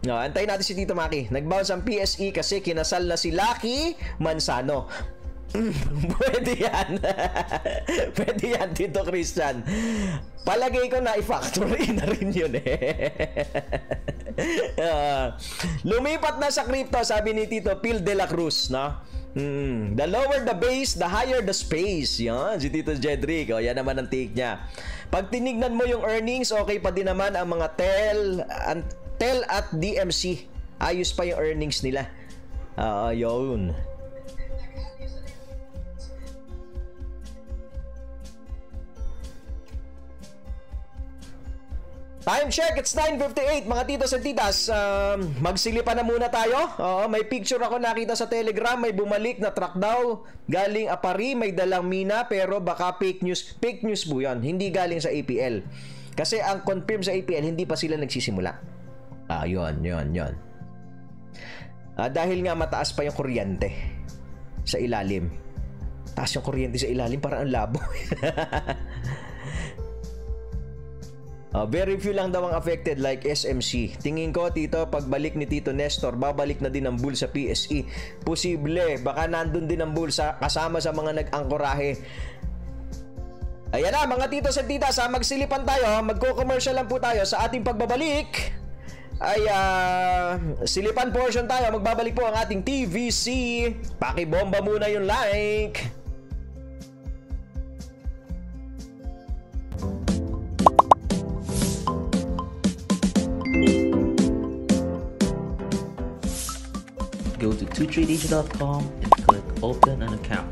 No, antayin natin si Tito Maki. Nag-bounce ang PSE kasi kinasal na si Lucky Mansano. <laughs> Pwede yan. <laughs> Pwede yan, Tito Christian. Palagay ko na i-factor in na rin yun eh. uh, <laughs> lumipat na sa crypto, sabi ni Tito Phil De La Cruz, no? Mm, the lower the base, the higher the space. Yan, si Tito Jedrick. O, yan naman ang take niya. Pag tinignan mo yung earnings, okay pa din naman ang mga tel, ang Tel at DMC. Ayos pa yung earnings nila. Ah, uh, yun. Time check, it's 9.58 mga titos and titas. Um, magsilipan na muna tayo. Oo, may picture ako nakita sa Telegram, may bumalik na truck daw. Galing Apari, may dalang mina pero baka fake news. Fake news po yan, hindi galing sa APL. Kasi ang confirm sa APL, hindi pa sila nagsisimula. Ah, yun, yun, yun. Ah, dahil nga mataas pa yung kuryente sa ilalim. Taas yung kuryente sa ilalim, parang ang labo. <laughs> Uh, very few lang daw ang affected like SMC. Tingin ko, Tito, pagbalik ni Tito Nestor, babalik na din ang bull sa PSE. Posible, baka nandun din ang bull sa, kasama sa mga nag-angkorahe. Ayan na, mga titos at titas, ha, magsilipan tayo, magko-commercial lang po tayo sa ating pagbabalik. Ay, uh, silipan portion tayo, magbabalik po ang ating TVC. Pakibomba muna yung like. To 2tradeasia.com and click Open an Account.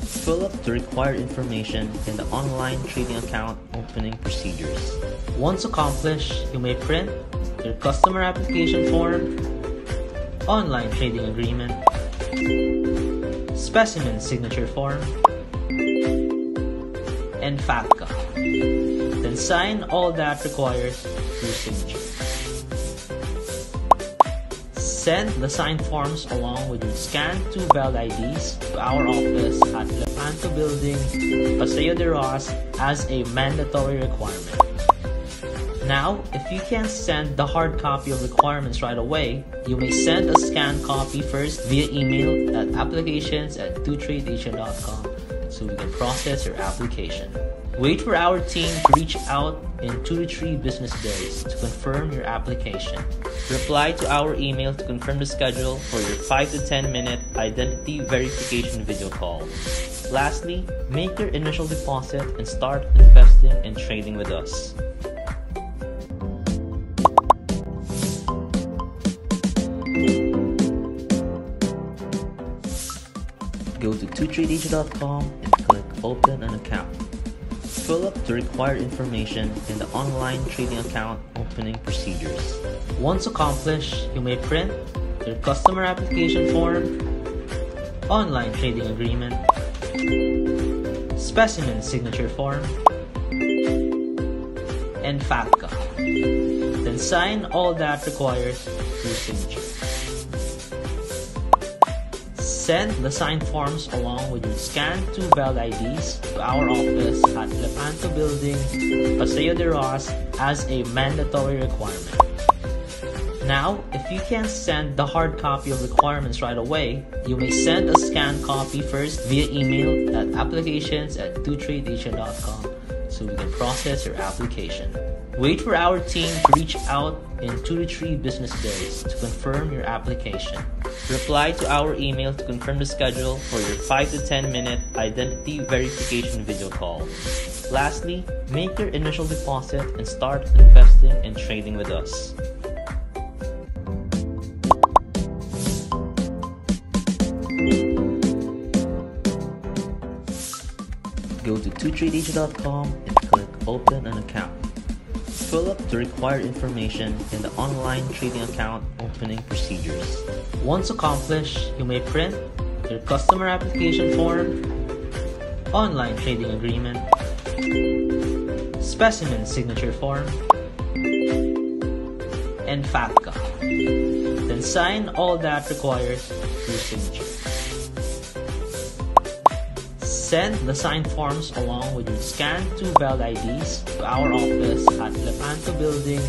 Fill up the required information in the online trading account opening procedures. Once accomplished, you may print your customer application form, online trading agreement, specimen signature form, and FATCA. Then sign all that requires your signature. Send the signed forms along with your scanned two valid IDs to our office at Lepanto Building, Paseo de Rojas as a mandatory requirement. Now, if you can't send the hard copy of requirements right away, you may send a scanned copy first via email at applications at 2tradeasia.com so we can process your application. Wait for our team to reach out in 2 to 3 business days to confirm your application. Reply to our email to confirm the schedule for your 5 to 10 minute identity verification video call. Lastly, make your initial deposit and start investing and trading with us. Go to 2tradeasia.com and click Open an Account. Fill up the required information in the online trading account opening procedures. Once accomplished, you may print your customer application form, online trading agreement, specimen signature form, and FATCA. Then sign all that requires your signature. Send the signed forms along with your scanned two valid IDs to our office at Lepanto Building, Paseo de Rojas as a mandatory requirement. Now, if you can't send the hard copy of requirements right away, you may send a scanned copy first via email at applications at 2tradeasia.com so we can process your application. Wait for our team to reach out in 2 to 3 business days to confirm your application. Reply to our email to confirm the schedule for your 5 to 10 minute identity verification video call. Lastly, make your initial deposit and start investing and trading with us. Go to 2tradeasia.com and click Open an Account. Fill up the required information in the online trading account opening procedures. Once accomplished, you may print your customer application form, online trading agreement, specimen signature form, and FATCA. Then sign all that requires your signature. Send the signed forms along with your scanned two valid IDs to our office at Lepanto Building,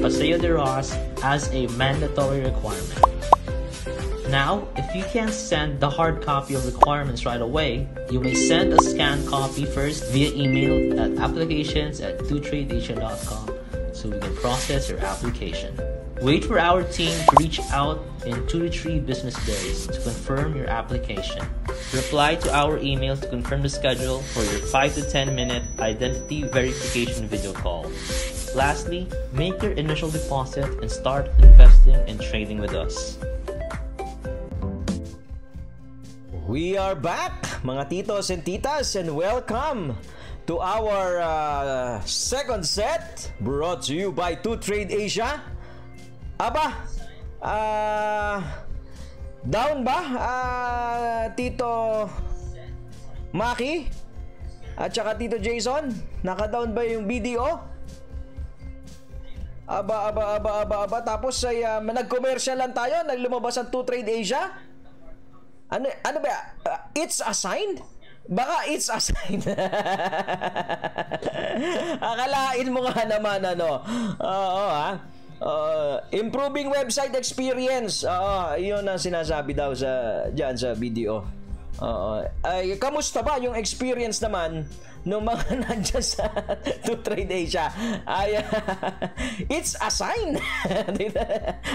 Paseo de Rojas as a mandatory requirement. Now, if you can't send the hard copy of requirements right away, you may send a scanned copy first via email at applications at 2tradeasia.com so we can process your application. Wait for our team to reach out in 2 to 3 business days to confirm your application. Reply to our email to confirm the schedule for your 5 to 10 minute identity verification video call. Lastly, make your initial deposit and start investing and trading with us. We are back, mga titos and titas, and welcome to our uh, second set brought to you by 2 Trade Asia. Aba, ah down ba ah, Tito Maki at saka Tito Jason? Naka-down ba yung BDO? Aba, aba, aba, aba, aba. Tapos ay uh, nag-commercial lang tayo. Naglumabas ang 2 Trade Asia. Ano, ano ba? Uh, it's a sign? Baka it's a sign. <laughs> Akalain mo nga naman ano. Oo ha. Uh, improving website experience. Oo, yun ang sinasabi daw sa diyan sa video. Oo. Ay, kamusta ba yung experience naman ng mga <laughs> nandiyan sa <laughs> to trade Asia? Ay, <laughs> it's a sign.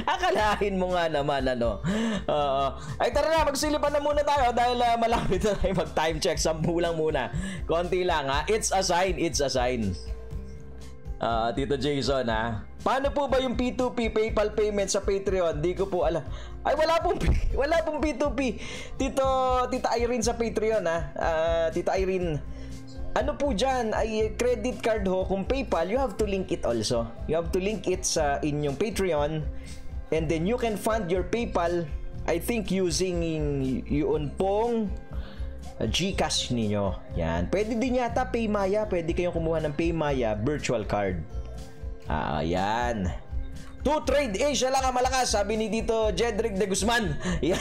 Akalain mo nga naman ano. Oo. Ay tara na, magsilipan na muna tayo dahil uh, malapit na tayo mag-time check. Sampu lang muna. Konti lang ha. It's a sign, it's a sign. Uh, Tito Jason ha. Paano po ba yung P2P PayPal payment sa Patreon? Di ko po alam. Ay wala pong <laughs> wala pong P2P. Tito Tita Irene sa Patreon ha. Uh, Tita Irene ano po dyan ay credit card ho kung PayPal you have to link it also you have to link it sa inyong Patreon and then you can fund your PayPal I think using yun pong Gcash ninyo. Yan. Pwede din yata Paymaya. Pwede kayong kumuha ng Paymaya virtual card. Ah, yan. To trade Asia lang ang malakas, sabi ni dito Jedrick de Guzman. <laughs> uh,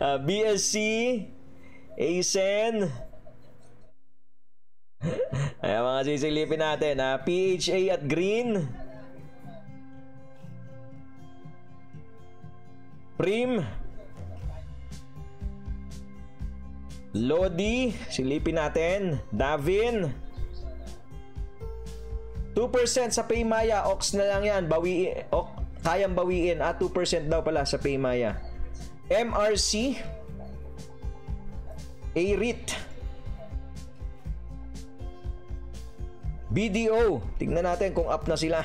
<laughs> ah, BSC, ASEN, <laughs> Ayan mga sisilipin natin ha. PHA at Green. Prim. Lodi, silipin natin. Davin. 2% sa Paymaya, Ox na lang yan. Bawi, ok, kayang bawiin. Ah, 2% daw pala sa Paymaya. MRC. ARIT. BDO. Tingnan natin kung up na sila.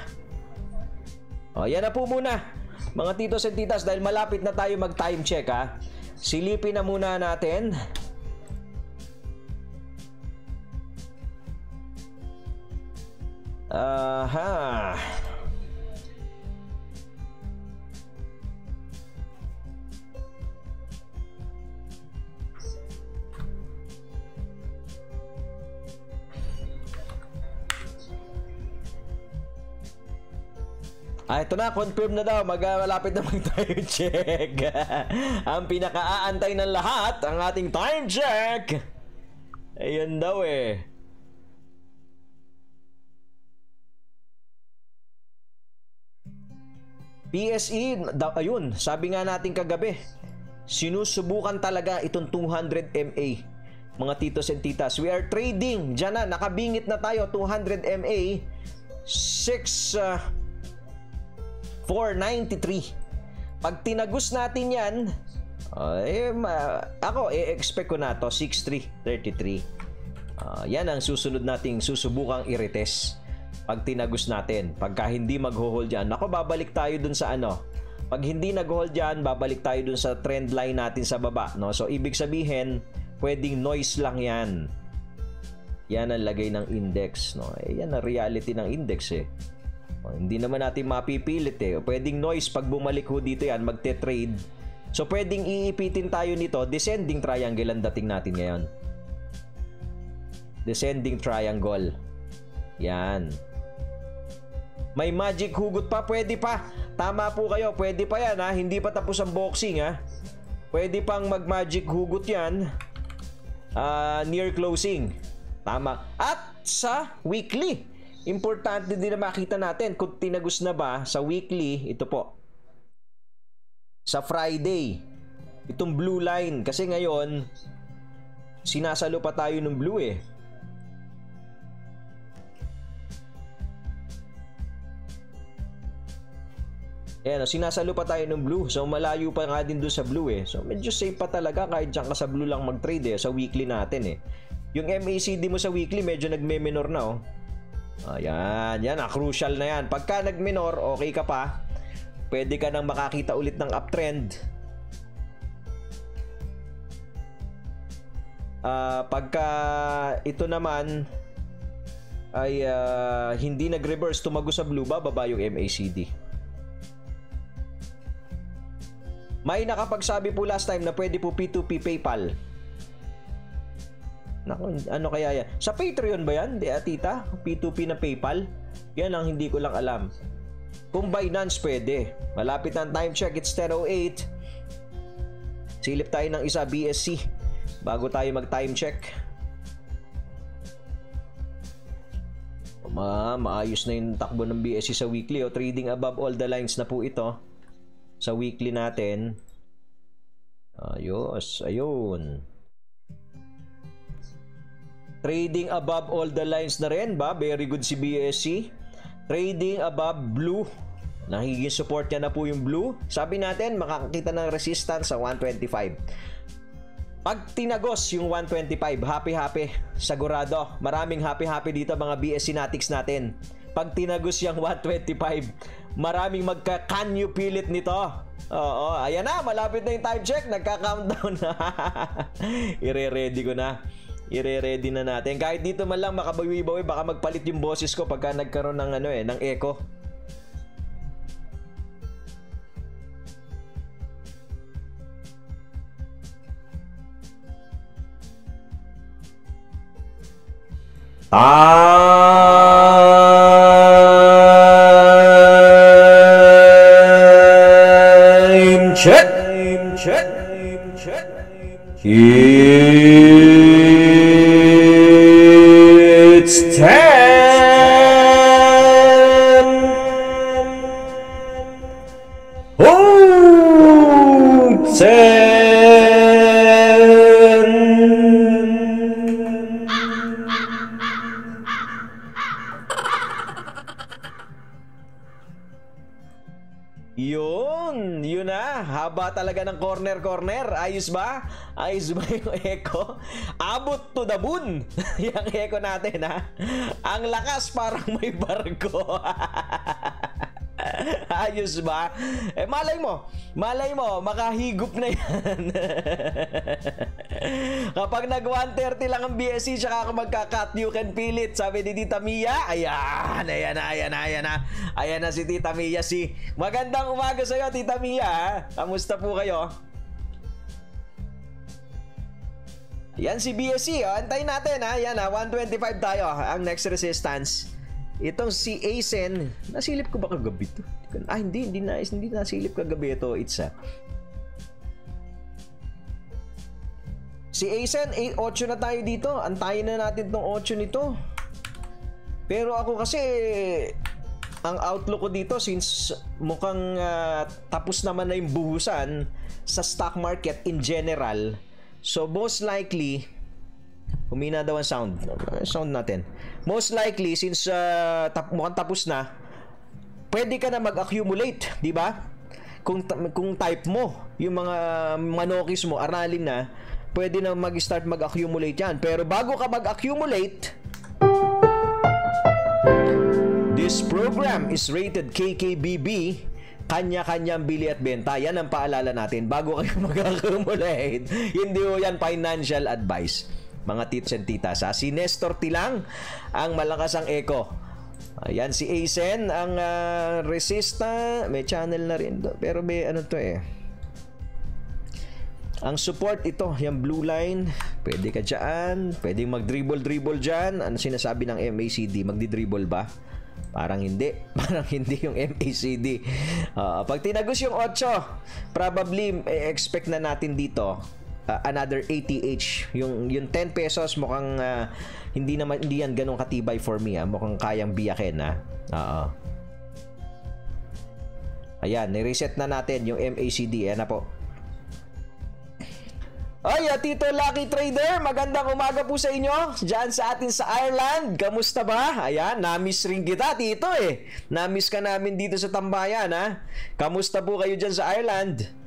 O, yan na po muna. Mga titos and titas, dahil malapit na tayo mag-time check ha. Silipin na muna natin. Aha. Ah, ito na, confirm na daw. Maglalapit na mag time <laughs> check. <laughs> ang pinaka-aantay ng lahat, ang ating time check. Ayun daw eh. PSE, da, ayun, sabi nga natin kagabi, sinusubukan talaga itong 200 MA. Mga titos and titas, we are trading. Diyan na, nakabingit na tayo, 200 MA, 6, uh, 493. Pag tinagos natin yan, uh, eh, ma, ako, i-expect ko na to, 6333. Uh, yan ang susunod nating susubukang i-retest pag tinagos natin. Pagka hindi mag-hold yan, ako babalik tayo dun sa ano. Pag hindi nag-hold yan, babalik tayo dun sa trend line natin sa baba. No? So, ibig sabihin, pwedeng noise lang yan. Yan ang lagay ng index. No? Eh, yan ang reality ng index eh. O, hindi naman natin mapipilit eh. Pwedeng noise pag bumalik ho dito yan, magte-trade. So, pwedeng iipitin tayo nito. Descending triangle ang dating natin ngayon. Descending triangle. Yan. May magic hugot pa, pwede pa. Tama po kayo, pwede pa yan ha. Hindi pa tapos ang boxing ha. Pwede pang mag-magic hugot yan. Uh, near closing. Tama. At sa weekly. Importante din na makita natin kung tinagos na ba sa weekly, ito po. Sa Friday. Itong blue line. Kasi ngayon, sinasalo pa tayo ng blue eh. Ayan, sinasalo pa tayo ng blue. So, malayo pa nga din doon sa blue eh. So, medyo safe pa talaga kahit dyan ka sa blue lang mag-trade eh. Sa weekly natin eh. Yung MACD mo sa weekly, medyo nagme-minor na oh. Ayan, yan ah, crucial na yan. Pagka nag-minor, okay ka pa. Pwede ka nang makakita ulit ng uptrend. Ah, pagka ito naman ay ah, hindi nag-reverse tumago sa blue, bababa yung MACD. May nakapagsabi po last time na pwede po P2P PayPal. Naku, ano kaya yan? Sa Patreon ba yan? Di ah, tita? P2P na PayPal? Yan ang hindi ko lang alam. Kung Binance pwede. Malapit na time check. It's 10.08. Silip tayo ng isa BSC bago tayo mag time check. Ma maayos na yung takbo ng BSC sa weekly. O, trading above all the lines na po ito. Sa weekly natin. Ayos. Ayun. Trading above all the lines na rin ba? Very good si BSC. Trading above blue. Nagiging support niya na po yung blue. Sabi natin, makakakita ng resistance sa 125. Pag tinagos yung 125, happy-happy. Sagurado. Maraming happy-happy dito mga BSC Natics natin. Pag tinagos yung 125, maraming magka-can you pilit nito. Oo, ayan na, malapit na yung time check. Nagka-countdown na. <laughs> Ire-ready ko na. Ire-ready na natin. Kahit dito man lang makabawi-bawi, baka magpalit yung boses ko pagka nagkaroon ng ano eh, ng echo. Time It's corner-corner. Ayos ba? Ayos ba yung <laughs> echo? Abot to the moon. <laughs> yung echo natin, ha? Ang lakas parang may barko. <laughs> <laughs> Ayos ba? Eh, malay mo. Malay mo, makahigop na yan. <laughs> Kapag nag 130 lang ang BSC, tsaka ka magka-cut, you can feel it. Sabi ni Tita Mia. Ayan, ayan na, ayan na, ayan na. Ayan na si Tita Mia. Si magandang umaga sa'yo, Tita Mia. Kamusta po kayo? Yan si BSC. Oh. Antayin natin ha. Yan ha. 125 tayo. Ang next resistance. Itong si Asen, nasilip ko ba kagabi to? Ah, hindi, hindi na, hindi nasilip kagabi ito. It's a... Si Asen, 8 na tayo dito. Antayin na natin tong 8 nito. Pero ako kasi, ang outlook ko dito since mukhang ah, tapos naman na yung buhusan sa stock market in general. So most likely, Humina daw ang sound. Sound natin. Most likely, since uh, tap, mukhang tapos na, pwede ka na mag-accumulate, di ba? Kung, kung type mo, yung mga manokis mo, aralin na, pwede na mag-start mag-accumulate yan. Pero bago ka mag-accumulate, This program is rated KKBB kanya-kanyang bili at benta. Yan ang paalala natin bago kayo <laughs> mag-accumulate. Hindi ho yan financial advice. Mga tits and titas. Ha? Si Nestor Tilang, ang malakas ang echo. Ayan, si Asen, ang ah, resista. May channel na rin. to. Pero may ano to eh. Ang support ito, yung blue line, pwede ka dyan, pwede mag-dribble-dribble dyan. Ano sinasabi ng MACD? Magdi-dribble ba? Parang hindi. <laughs> Parang hindi yung MACD. Ah, pag tinagos yung 8, probably eh, expect na natin dito uh, another 80H. Yung, yung 10 pesos mukhang ah, hindi naman hindi yan ganun katibay for me. Ah. Mukhang kayang biyakin. Ah. Oo. Ayan, ni-reset na natin yung MACD. Ayan na po. Ay, ah, Tito Lucky Trader, magandang umaga po sa inyo. Diyan sa atin sa Ireland. Kamusta ba? Ayan, na-miss rin kita, Tito eh. Na-miss ka namin dito sa Tambayan, ha? Kamusta po kayo diyan sa Ireland?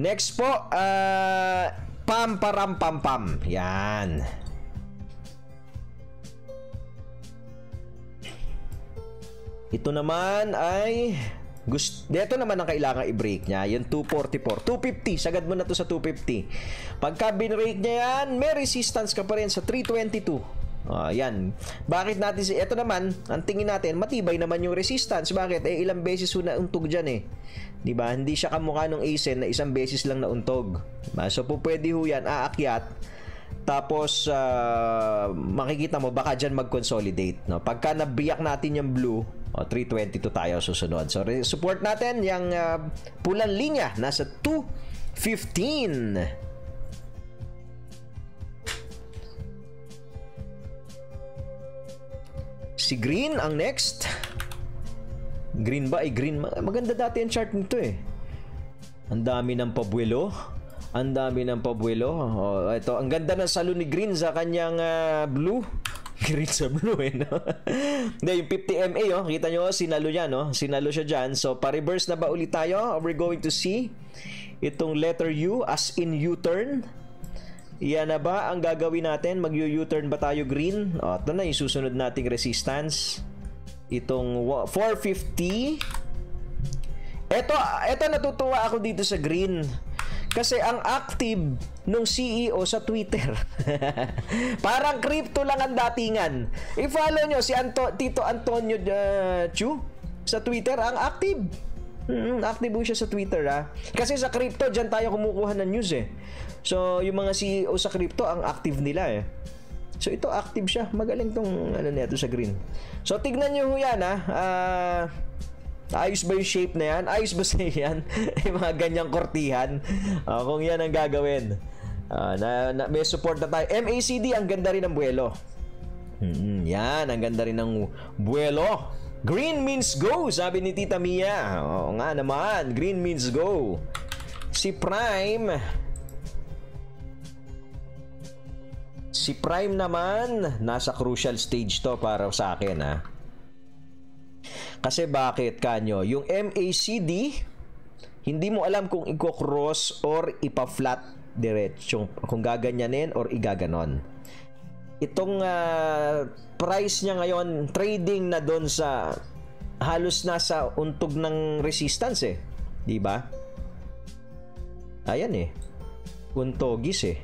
Next po, uh, pam param pam pam. Yan. Ito naman ay Gusto, dito naman ang kailangan i-break niya, yung 244. 250, sagad mo na to sa 250. Pagka binrake niya yan, may resistance ka pa rin sa 322. Ah, yan. Bakit natin si ito naman, ang tingin natin, matibay naman yung resistance. Bakit? Eh ilang beses na untog diyan eh. 'Di ba? Hindi siya kamukha ng ASEN na isang beses lang nauntog. Diba? So po pwede ho yan aakyat. Tapos uh, makikita mo baka diyan mag-consolidate, no? Pagka nabiyak natin yung blue, o, 322 tayo susunod. So, support natin yung uh, pulang linya. Nasa 215. Si Green ang next. Green ba? Ay, Green. Maganda dati ang chart nito eh. Ang dami ng pabuelo. Ang dami ng pabuelo. Oh, ito, ang ganda ng salon ni Green sa kanyang uh, blue. <laughs> Green sa blue eh, no? <laughs> Hindi, yung 50 MA, oh. Kita nyo, sinalo niya, no? Sinalo siya dyan. So, pa-reverse na ba ulit tayo? We're going to see itong letter U as in U-turn. Yan na ba ang gagawin natin? Mag-U-turn ba tayo green? O, ito na yung susunod nating resistance. Itong 450. Ito, ito natutuwa ako dito sa green. Kasi ang active nung CEO sa Twitter. <laughs> Parang crypto lang ang datingan. I-follow nyo si Anto, Tito Antonio uh, Chu sa Twitter. Ang active. Mm, active siya sa Twitter ha. Kasi sa crypto, dyan tayo kumukuha ng news eh. So, yung mga CEO sa crypto, ang active nila eh. So, ito active siya. Magaling tong ano nito sa green. So, tignan nyo yan ha. Uh, ayos ba yung shape na yan? Ayos ba <laughs> yan? yung mga ganyang kortihan. Uh, kung yan ang gagawin. Uh, na, na, may support na tayo. MACD, ang ganda rin ng buwelo. Hmm, yan, ang ganda rin ng buwelo. Green means go, sabi ni Tita Mia. Oo nga naman, green means go. Si Prime, Si Prime naman, nasa crucial stage to para sa akin ha. Kasi bakit kanyo? Yung MACD, hindi mo alam kung i-cross or ipa-flat diretsyo kung gaganyanin or igaganon. Itong uh, price niya ngayon, trading na doon sa halos nasa untog ng resistance eh. 'Di ba? Ayan eh. Untogis eh.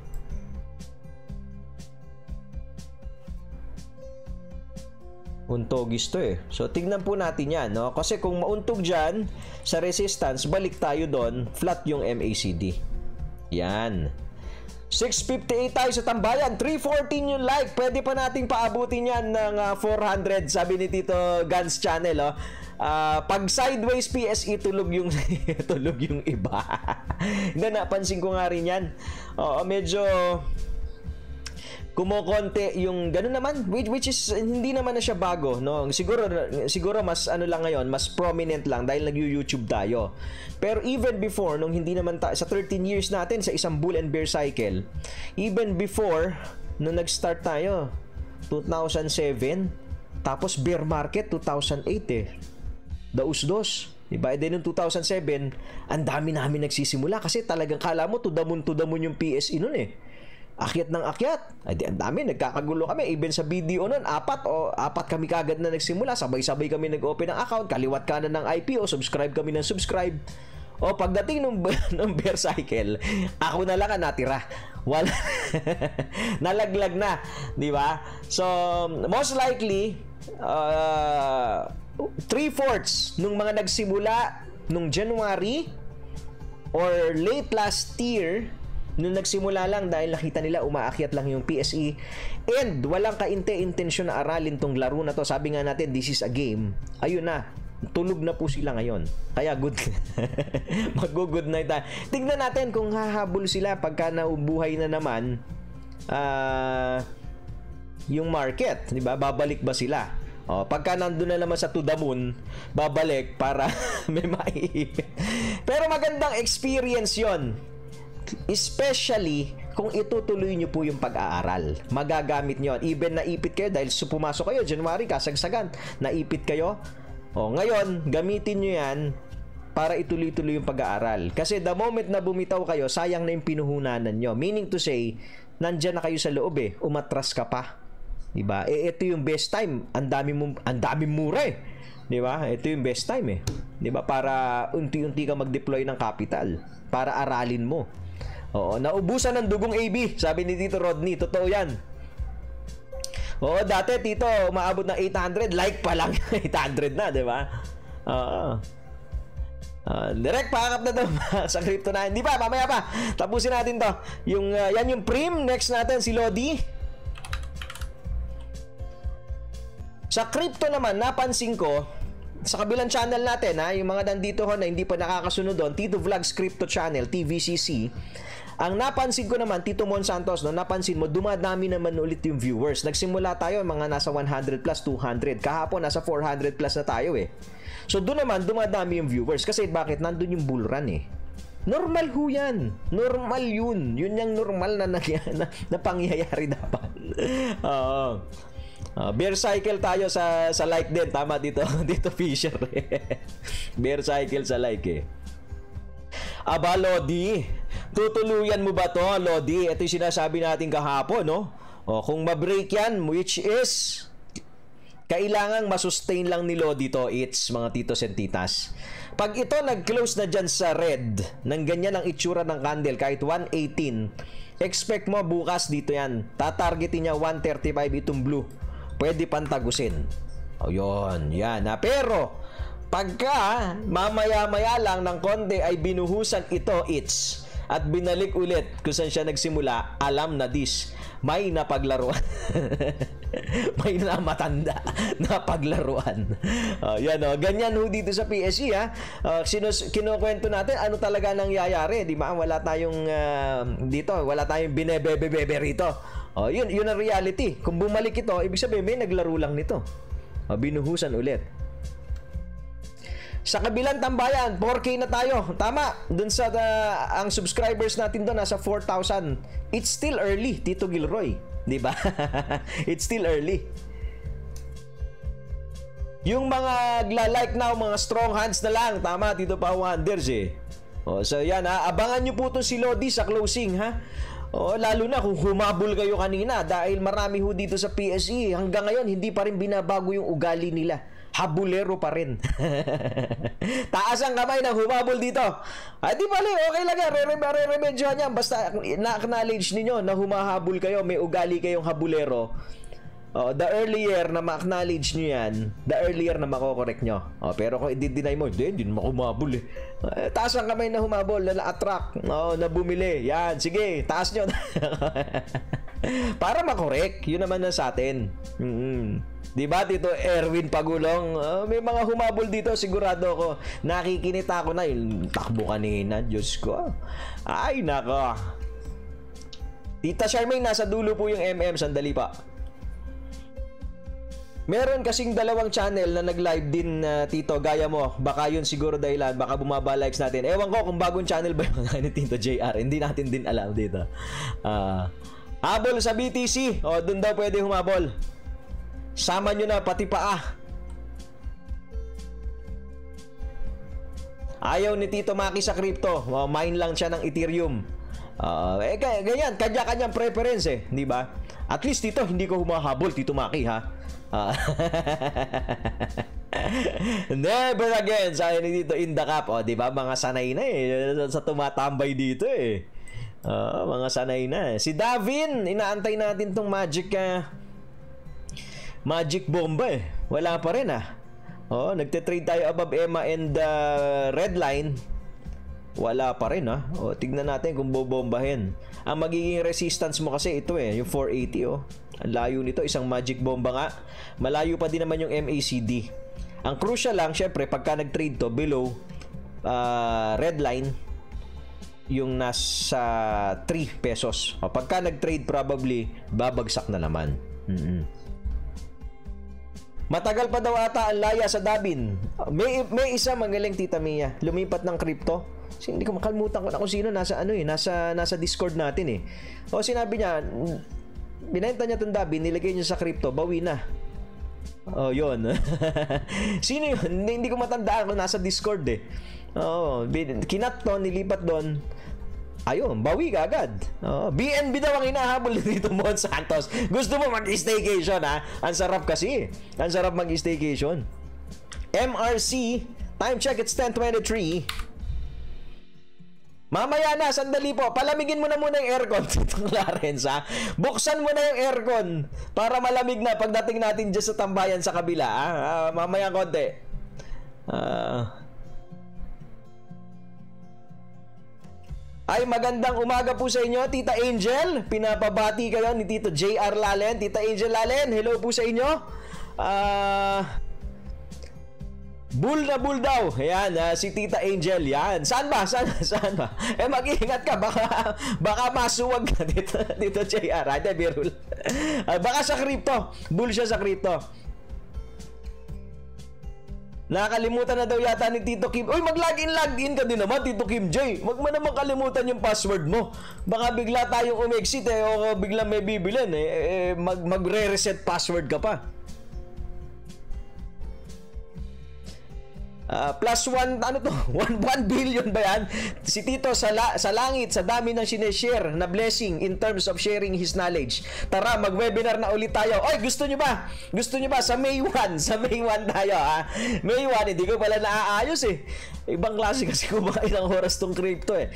Untogis to eh. So, tignan po natin yan, no? Kasi kung mauntog dyan, sa resistance, balik tayo doon, flat yung MACD. Yan. 658 tayo sa tambayan. 314 yung like. Pwede pa nating paabutin yan ng uh, ah, 400. Sabi ni Tito Guns Channel, oh. Uh, pag sideways PSE tulog yung <laughs> tulog yung iba. <laughs> Hindi napansin ko nga rin yan. Oo, medyo kumokonte yung ganun naman which, which is hindi naman na siya bago no? Siguro siguro mas ano lang ngayon mas prominent lang dahil nag-YouTube tayo. Pero even before nung hindi naman ta- sa 13 years natin sa isang bull and bear cycle even before nung nag-start tayo 2007 tapos bear market 2008 eh. Daus-dos Diba? E then noong 2007, ang dami namin nagsisimula kasi talagang kala mo to the moon to the moon yung PSE noon eh akyat ng akyat. Ay, ang dami, nagkakagulo kami. Even sa video nun, apat o apat kami kagad na nagsimula. Sabay-sabay kami nag-open ng account. Kaliwat kanan ng IPO. Subscribe kami ng subscribe. O pagdating nung, <laughs> nung bear cycle, ako na lang ang natira. Wala. <laughs> Nalaglag na. Di ba? So, most likely, uh, three-fourths nung mga nagsimula nung January or late last year Nung nagsimula lang dahil nakita nila umaakyat lang yung PSE and walang kainte-intensyon na aralin tong laro na to. Sabi nga natin, this is a game. Ayun na, tulog na po sila ngayon. Kaya good. <laughs> Mag-good night tayo. Tignan natin kung hahabol sila pagka naubuhay na naman uh, yung market. Di ba? Babalik ba sila? Oh, pagka nandun na naman sa to the babalik para <laughs> may maiipit. Pero magandang experience yon Especially kung itutuloy nyo po yung pag-aaral. Magagamit nyo. Even naipit kayo dahil so pumasok kayo, January, kasagsagan, naipit kayo. O, ngayon, gamitin nyo yan para ituloy-tuloy yung pag-aaral. Kasi the moment na bumitaw kayo, sayang na yung pinuhunanan nyo. Meaning to say, nandyan na kayo sa loob eh, umatras ka pa. Diba? Eh, ito yung best time. Ang dami mo, ang dami mura eh Di ba? Ito yung best time eh. Di ba? Para unti-unti ka mag-deploy ng capital. Para aralin mo. Oo, naubusan ng dugong AB, sabi ni Tito Rodney. Totoo yan. Oo, dati Tito, umaabot ng 800. Like pa lang <laughs> 800 na, di ba? Oo. Uh, direct pakakap na daw <laughs> sa crypto na. Hindi pa, mamaya pa. Tapusin natin to. Yung, uh, yan yung prim. Next natin, si Lodi. Sa crypto naman, napansin ko, sa kabilang channel natin, ha, yung mga nandito ho na hindi pa nakakasunod doon, Tito Vlogs Crypto Channel, TVCC, ang napansin ko naman, Tito Mon Santos, no, napansin mo, dumadami naman ulit yung viewers. Nagsimula tayo, mga nasa 100 plus, 200. Kahapon, nasa 400 plus na tayo eh. So doon naman dumadami yung viewers kasi bakit nandun yung bull run eh. Normal ho yan. Normal yun. Yun yung normal na, na, <laughs> na, na pangyayari dapat. <laughs> Oo. Uh, bear cycle tayo sa sa like din tama dito dito <laughs> Fisher bear cycle sa like eh Aba Lodi tutuluyan mo ba to Lodi ito yung sinasabi natin kahapon no o kung ma-break yan which is kailangang masustain lang ni Lodi to, it's mga titos and titas. Pag ito nag-close na dyan sa red, ng ganyan ang itsura ng candle, kahit 118, expect mo bukas dito yan. Tatargetin niya 135 itong blue. Pwede pantagusin. O yun, yan. Ha? Pero, pagka mamaya-maya lang ng konti ay binuhusan ito, it's at binalik ulit kung saan siya nagsimula, alam na this may napaglaruan. <laughs> may namatanda na paglaruan. Uh, yan oh, ganyan ho dito sa PSE ha. Uh, sinus, kinukwento natin ano talaga nangyayari, di ba? Wala tayong uh, dito, wala tayong binebebe rito. Oh, yun, yun ang reality. Kung bumalik ito, ibig sabihin may naglaro lang nito. Uh, binuhusan ulit. Sa kabilang tambayan, 4K na tayo. Tama. Dun sa uh, ang subscribers natin doon nasa 4,000. It's still early, Tito Gilroy. 'Di ba? <laughs> It's still early. Yung mga gla-like now, mga strong hands na lang. Tama, Tito Pa Wonders eh. Oh, so yan ha, abangan nyo po to si Lodi sa closing ha. Oh, lalo na kung humabol kayo kanina dahil marami ho dito sa PSE hanggang ngayon hindi pa rin binabago yung ugali nila habulero pa rin. <laughs> Taas ang kamay ng humabol dito. Ay, di bali, okay lang yan. Re-remedyohan yan. Basta na-acknowledge ninyo na humahabol kayo, may ugali kayong habulero. Oh, the earlier na ma-acknowledge nyo yan, the earlier na makokorek nyo. Oh, pero kung i-deny mo, hindi, hindi naman humabol eh. eh. Taas ang kamay na humabol, na na-attract, oh, na bumili. Yan, sige, taas nyo. <laughs> Para makorek, yun naman na sa atin. Mm-hmm. 'Di ba dito Erwin Pagulong? Uh, may mga humabol dito sigurado ako. Nakikinita ako na yung takbo kanina, Diyos ko. Ay nako. Tita Charmaine, nasa dulo po yung MM. Sandali pa. Meron kasing dalawang channel na nag-live din uh, Tito gaya mo. Baka yun siguro dahilan, baka bumaba likes natin. Ewan ko kung bagong channel ba yun <laughs> ni Tito JR. Hindi natin din alam dito. Uh, habol sa BTC. O, doon daw pwede humabol. Sama nyo na pati paa. Ayaw ni Tito Maki sa crypto. Uh, mine lang siya ng Ethereum. Uh, eh, ganyan, kanya-kanyang preference eh, di ba? At least dito, hindi ko humahabol, Tito Maki, ha? Uh, <laughs> Never again, sabi ni Tito in the cup. O, di ba? Mga sanay na eh, sa tumatambay dito eh. Uh, mga sanay na. Si Davin, inaantay natin tong magic uh, Magic Bomba eh. Wala pa rin ah. Oh, nagte-trade tayo above EMA and uh, red line. Wala pa rin ah. Oh, tignan natin kung bobombahin. Ang magiging resistance mo kasi ito eh, yung 480 oh. Ang layo nito, isang magic bomba nga. Malayo pa din naman yung MACD. Ang crucial lang, syempre, pagka nag-trade to below uh, red line, yung nasa 3 pesos. O, pagka nag-trade probably, babagsak na naman. Mm-hmm. Matagal pa daw ata ang laya sa Dabin. May may isa magaling Tita Mia, lumipat ng crypto. Hindi ko makalimutan ko na kung sino nasa ano eh, nasa nasa Discord natin eh. O sinabi niya, binenta niya tong Dabin, nilagay niya sa crypto, bawi na. Oh, yun. <laughs> sino yun? Hindi, ko matandaan kung nasa Discord eh. Oh, kinat to, nilipat doon ayun, bawi ka agad. Oh, BNB daw ang hinahabol <laughs> dito Mon Santos. Gusto mo mag-staycation ha? Ang sarap kasi. Ang sarap mag-staycation. MRC. Time check, it's 10.23. Mamaya na, sandali po. Palamigin mo na muna yung aircon, <laughs> Tito Clarence, ha? Buksan mo na yung aircon para malamig na pagdating natin dyan sa tambayan sa kabila, ha? Uh, mamaya konti. Uh, ay magandang umaga po sa inyo, Tita Angel. Pinapabati kayo ni Tito JR Lalen. Tita Angel Lalen, hello po sa inyo. Ah... Uh, Bull na bull daw. Ayan, uh, si Tita Angel. Yan. Saan ba? Saan, <laughs> saan ba? Eh, mag-iingat ka. Baka, baka masuwag ka <laughs> dito, dito JR. Hindi, birul. <laughs> Uh, baka sa crypto. Bull siya sa crypto. Nakakalimutan na daw yata ni Tito Kim. Uy, mag-login, login ka din naman, Tito Kim J. Huwag mo naman kalimutan yung password mo. Baka bigla tayong umexit eh, o bigla may bibilin eh. eh mag, magre-reset password ka pa. Uh, plus 1 ano to? <laughs> 1, 1 billion ba yan? Si Tito sa, la, sa langit sa dami ng sineshare na blessing in terms of sharing his knowledge. Tara mag webinar na ulit tayo. Oy gusto nyo ba? Gusto nyo ba? Sa May 1 <laughs> sa May 1 tayo ha? May 1 hindi ko pala naaayos eh. Ibang klase kasi kung mga ilang oras tong crypto eh.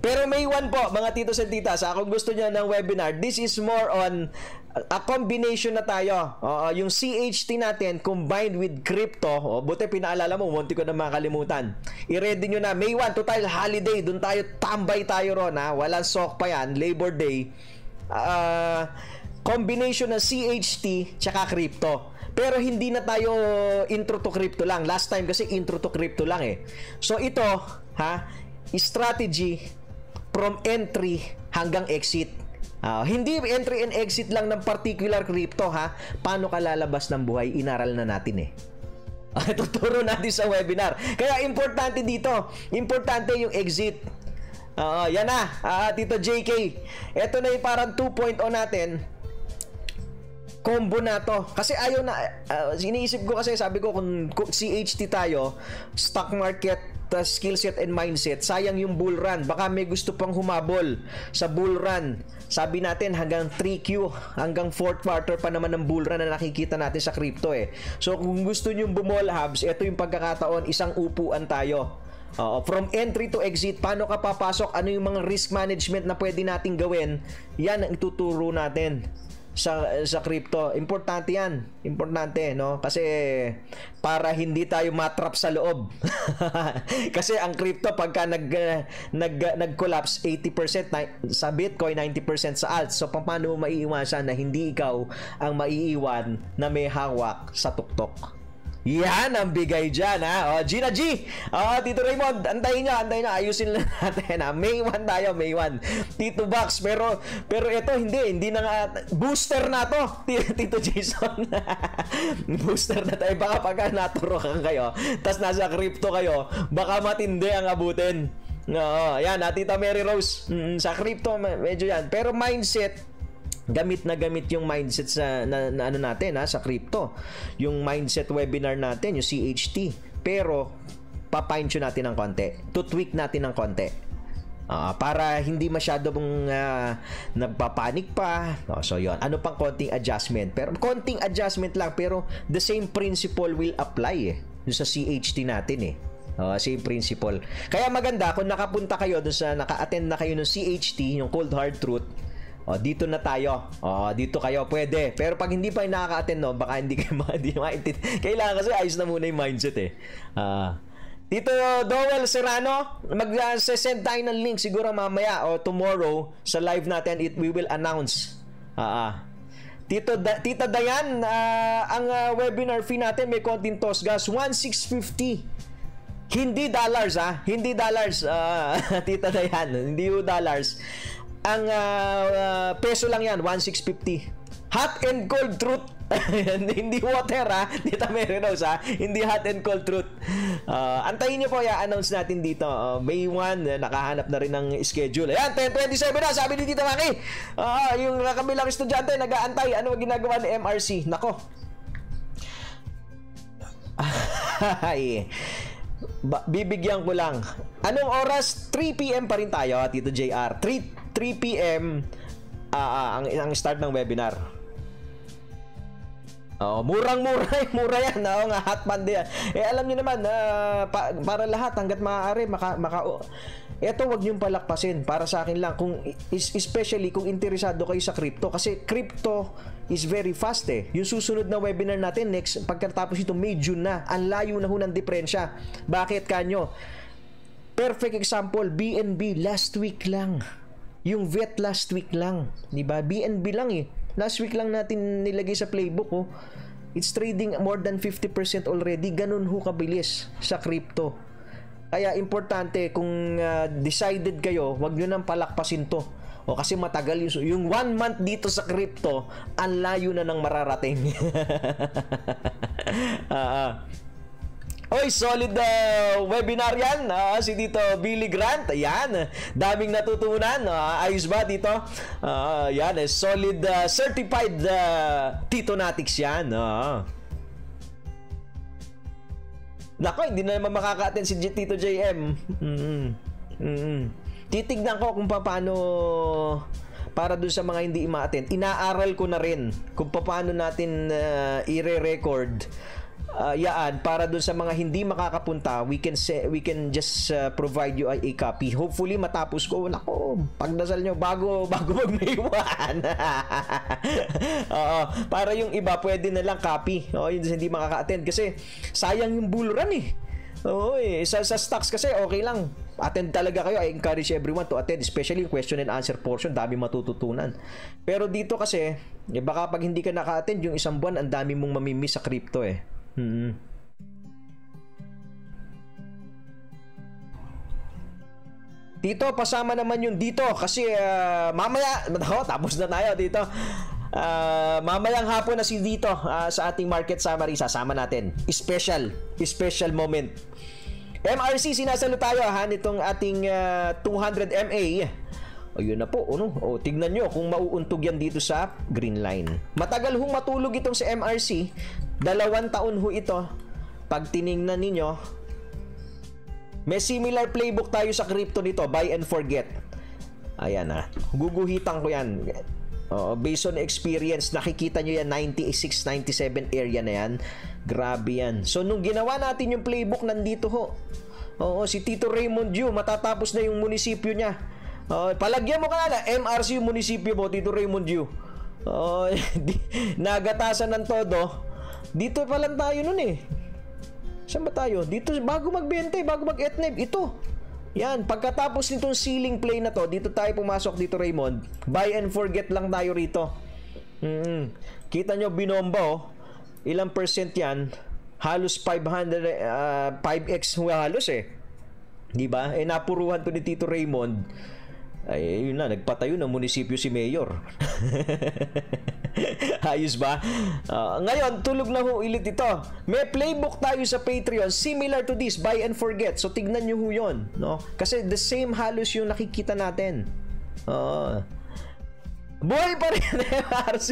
Pero May 1 po mga titos and titas. Kung gusto nyo ng webinar. This is more on a combination na tayo. Uh, yung CHT natin combined with crypto. Oh, buti pinaalala mo, munti ko na makalimutan. I-ready nyo na. May 1, total holiday. Doon tayo, tambay tayo ron. Ha? Walang sok pa yan. Labor Day. Uh, combination ng CHT tsaka crypto. Pero hindi na tayo intro to crypto lang. Last time kasi intro to crypto lang eh. So ito, ha, strategy from entry hanggang exit Uh, hindi entry and exit lang ng particular crypto ha. Paano ka lalabas ng buhay? Inaral na natin eh. Uh, <laughs> tuturo natin sa webinar. Kaya importante dito, importante yung exit. Uh, yan na, uh, Tito JK. Ito na yung parang 2.0 natin. Combo na to. Kasi ayaw na, uh, iniisip ko kasi, sabi ko kung, kung CHT tayo, stock market, uh, skill set and mindset, sayang yung bull run. Baka may gusto pang humabol sa bull run sabi natin hanggang 3Q, hanggang 4th quarter pa naman ng bull run na nakikita natin sa crypto eh. So kung gusto niyo bumol hubs, ito yung pagkakataon, isang upuan tayo. Uh, from entry to exit, paano ka papasok, ano yung mga risk management na pwede nating gawin, yan ang ituturo natin sa sa crypto. Importante 'yan. Importante, no? Kasi para hindi tayo matrap sa loob. <laughs> Kasi ang crypto pagka nag nag nag-collapse 80% na, sa Bitcoin, 90% sa alt. So paano mo maiiwasan na hindi ikaw ang maiiwan na may hawak sa tuktok? Yan ang bigay dyan, ha? O, Gina G! O, Tito Raymond, antayin nyo, antayin nyo. Ayusin lang <laughs> natin, ha? May 1 tayo, May 1. Tito Box, pero, pero ito, hindi. Hindi na nga, booster na to, <laughs> Tito Jason. <laughs> booster na tayo. Baka pagka naturokan kayo, tas nasa crypto kayo, baka matindi ang abutin. Oo, yan, ha, Tita Mary Rose. Mm, sa crypto, medyo yan. Pero mindset, gamit na gamit yung mindset sa na, na ano natin ha, sa crypto. Yung mindset webinar natin, yung CHT. Pero pa-fine tune natin ng konti. To tweak natin ng konti. Uh, para hindi masyado mong uh, nagpapanik pa. Oh, so yon Ano pang konting adjustment? Pero konting adjustment lang pero the same principle will apply eh sa CHT natin eh. Uh, same principle. Kaya maganda kung nakapunta kayo doon sa naka-attend na kayo ng CHT, yung Cold Hard Truth, o, dito na tayo. O, dito kayo, pwede. Pero pag hindi pa nakaka-attend, no, baka hindi kayo ma- <laughs> hindi maintindihan. Kailangan kasi ayos na muna yung mindset eh. Ah, uh, dito Dowell Serrano, mag-send tayo ng link siguro mamaya o tomorrow sa live natin it we will announce. Ah, uh, Tito da, Tita Dayan, uh, ang uh, webinar fee natin may konting toss gas 1650. Hindi dollars ah, hindi dollars. Uh, <laughs> Tita Dayan, hindi dollars. Ang uh, uh, peso lang yan, 1650. Hot and cold truth. <laughs> hindi water ha. Dito meron ha. Hindi hot and cold truth. Uh, antayin nyo po, i-announce natin dito. Uh, May 1, uh, nakahanap na rin ng schedule. Ayan, 10.27 na. Sabi ni Tita Maki. Uh, yung kabilang estudyante, nag-aantay. Ano ginagawa ni MRC? Nako. <laughs> Ay. Ba- bibigyan ko lang. Anong oras? 3 p.m. pa rin tayo, Tito JR. 3 3 p.m. Uh, ang, ang start ng webinar. Oh, murang-mura, <laughs> mura yan. Oo nga, hot band yan. Eh alam niyo naman, uh, pa, para lahat hangga't maaari maka, maka oh, eto wag niyo palakpasin para sa akin lang kung especially kung interesado kayo sa crypto kasi crypto is very fast eh. Yung susunod na webinar natin next pagkatapos ito May June na. Ang layo na ho ng diferensya. Bakit kanyo? Perfect example, BNB last week lang. Yung vet last week lang, 'di ba? BNB lang eh. Last week lang natin nilagay sa playbook oh. It's trading more than 50% already. Ganun ho kabilis sa crypto. Kaya importante kung uh, decided kayo, wag niyo nang palakpasin to. O kasi matagal yung, yung one month dito sa crypto, ang layo na ng mararating. uh, <laughs> Oy, solid uh, webinar yan. Uh, si Tito Billy Grant. Ayan. Daming natutunan. Uh, ayos ba dito? Uh, yan. Eh, solid uh, certified uh, Tito Natics yan. Uh. Nako, hindi na naman makaka-attend si Tito JM. Mm-hmm. Titignan ko kung paano para dun sa mga hindi ima-attend. Inaaral ko na rin kung paano natin uh, i-record uh, yaan para dun sa mga hindi makakapunta we can say, we can just uh, provide you a, a copy hopefully matapos ko nako pagdasal nyo bago <laughs> bago mag May 1 para yung iba pwede na lang copy oh, yung hindi makaka-attend kasi sayang yung bull run eh Oo eh. Sa, sa stocks kasi okay lang. Attend talaga kayo. I encourage everyone to attend. Especially yung question and answer portion. Dami matututunan. Pero dito kasi, eh, baka pag hindi ka naka-attend yung isang buwan, ang dami mong mamimiss sa crypto eh. Hmm. Dito, pasama naman yung dito kasi uh, mamaya, <laughs> oh, tapos na tayo dito. Uh, mamayang hapon na si dito uh, sa ating market summary sasama natin. Special, special moment. MRC sinasalo tayo ha nitong ating uh, 200 MA. Ayun na po, ano? O, tignan nyo kung mauuntog yan dito sa green line. Matagal hong matulog itong si MRC. Dalawang taon ho ito. Pag tiningnan ninyo, may similar playbook tayo sa crypto nito, buy and forget. Ayan na. Guguhitan ko yan. Uh, based on experience, nakikita nyo yan, 96, 97 area na yan. Grabe yan. So, nung ginawa natin yung playbook, nandito ho. Oo, si Tito Raymond Yu, matatapos na yung munisipyo niya. Uh, palagyan mo ka na, MRC yung munisipyo mo, Tito Raymond Yu. Uh, <laughs> nagatasan ng todo dito pa lang tayo nun eh. Saan ba tayo? Dito, bago magbenta, bago mag-etneb, ito. Yan, pagkatapos nitong ceiling play na to, dito tayo pumasok dito Raymond. Buy and forget lang tayo rito. Mm-hmm. Kita nyo binomba oh. Ilang percent yan? Halos 500 uh, 5x halos eh. 'Di ba? Eh napuruhan to ni Tito Raymond ay yun na nagpatayo ng munisipyo si mayor <laughs> <laughs> ayos ba? Uh, ngayon tulog na ho ilit ito. May playbook tayo sa Patreon similar to this buy and forget. So tignan nyo ho yun no? kasi the same halos yung nakikita natin. Uh, Buhay pa rin <laughs> MRC.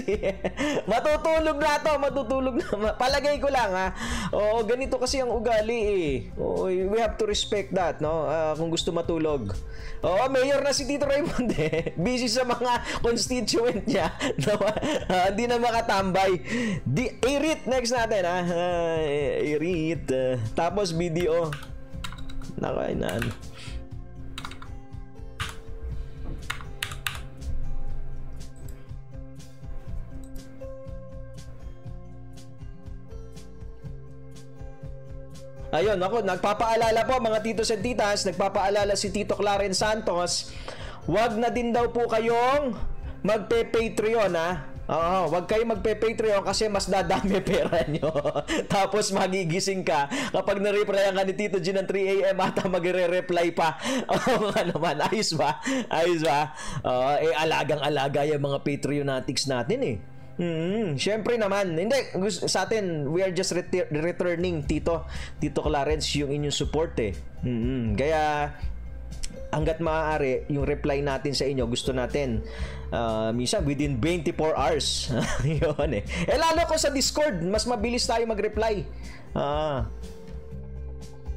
matutulog na to, matutulog na. Palagay ko lang ha. Oo, ganito kasi ang ugali eh. Oo, we have to respect that, no? Uh, kung gusto matulog. Oo, mayor na si Tito Raymond <laughs> eh. Busy sa mga constituent niya. <laughs> No? Uh, na makatambay. Di, Irit next natin ha. Uh, Irit. Uh, tapos video. Nakainan. Ayun, ako, nagpapaalala po mga titos and titas, nagpapaalala si Tito Clarence Santos, wag na din daw po kayong magpe-Patreon ha. Oo, wag kayo magpe-Patreon kasi mas dadami <laughs> pera nyo. <laughs> Tapos magigising ka kapag na-replyan ka ni Tito G ng 3 a.m. ata magre-reply pa. <laughs> Oo nga naman, ayos ba? Ayos ba? Uh, eh, alagang-alaga yung mga Patreonatics natin eh. Mm, syempre naman. Hindi, sa atin, we are just ret- returning, Tito. Tito Clarence, yung inyong support eh. Mm-hmm. Kaya, hanggat maaari, yung reply natin sa inyo, gusto natin, uh, minsan within 24 hours. <laughs> yun eh. Eh lalo ko sa Discord, mas mabilis tayo mag-reply. Ah.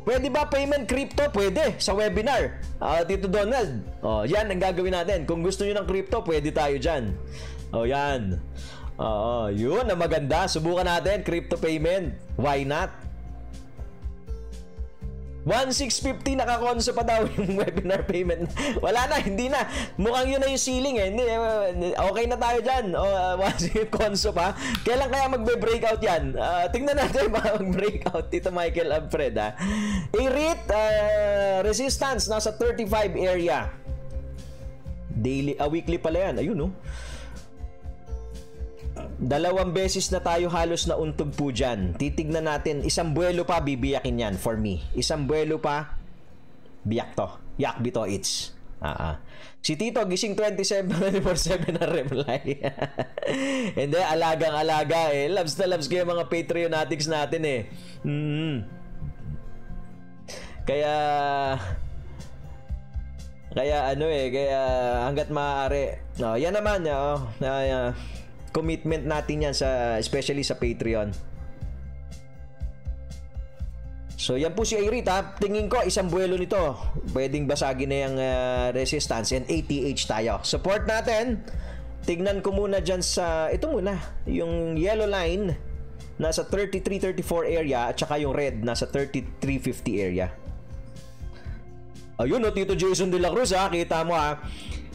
Pwede ba payment crypto? Pwede. Sa webinar. Uh, Tito Donald. Oh, yan ang gagawin natin. Kung gusto niyo ng crypto, pwede tayo dyan. Oh, yan. Oo, yun na maganda. Subukan natin, crypto payment. Why not? 1,650 nakakonso pa daw <laughs> yung webinar payment. Wala na, hindi na. Mukhang yun na yung ceiling eh. Hindi, eh, okay na tayo dyan. O, uh, konso pa. Kailan kaya magbe-breakout yan? Uh, tingnan natin <laughs> ba mag-breakout dito Michael Alfred ha. I-rate uh, resistance nasa 35 area. Daily, uh, weekly pala yan. Ayun no. Oh. Dalawang beses na tayo halos na untog po dyan. Titignan natin, isang buwelo pa bibiyakin yan for me. Isang buwelo pa, biyak to. Yak bito it's. Ah, ah. Si Tito, gising 27 24-7 na reply. <laughs> Hindi, alagang-alaga eh. Loves na ko yung mga Patreonatics natin eh. Mm-hmm. Kaya... Kaya ano eh, kaya hanggat maaari. No, yan naman, oh, uh, uh, commitment natin yan sa especially sa Patreon. So yan po si Airit ha. Tingin ko isang buwelo nito. Pwedeng basagin na yung uh, resistance and ATH tayo. Support natin. Tignan ko muna dyan sa ito muna. Yung yellow line nasa 33-34 area at saka yung red nasa 33-50 area. Ayun no, Tito Jason De La Cruz ha. Kita mo ha.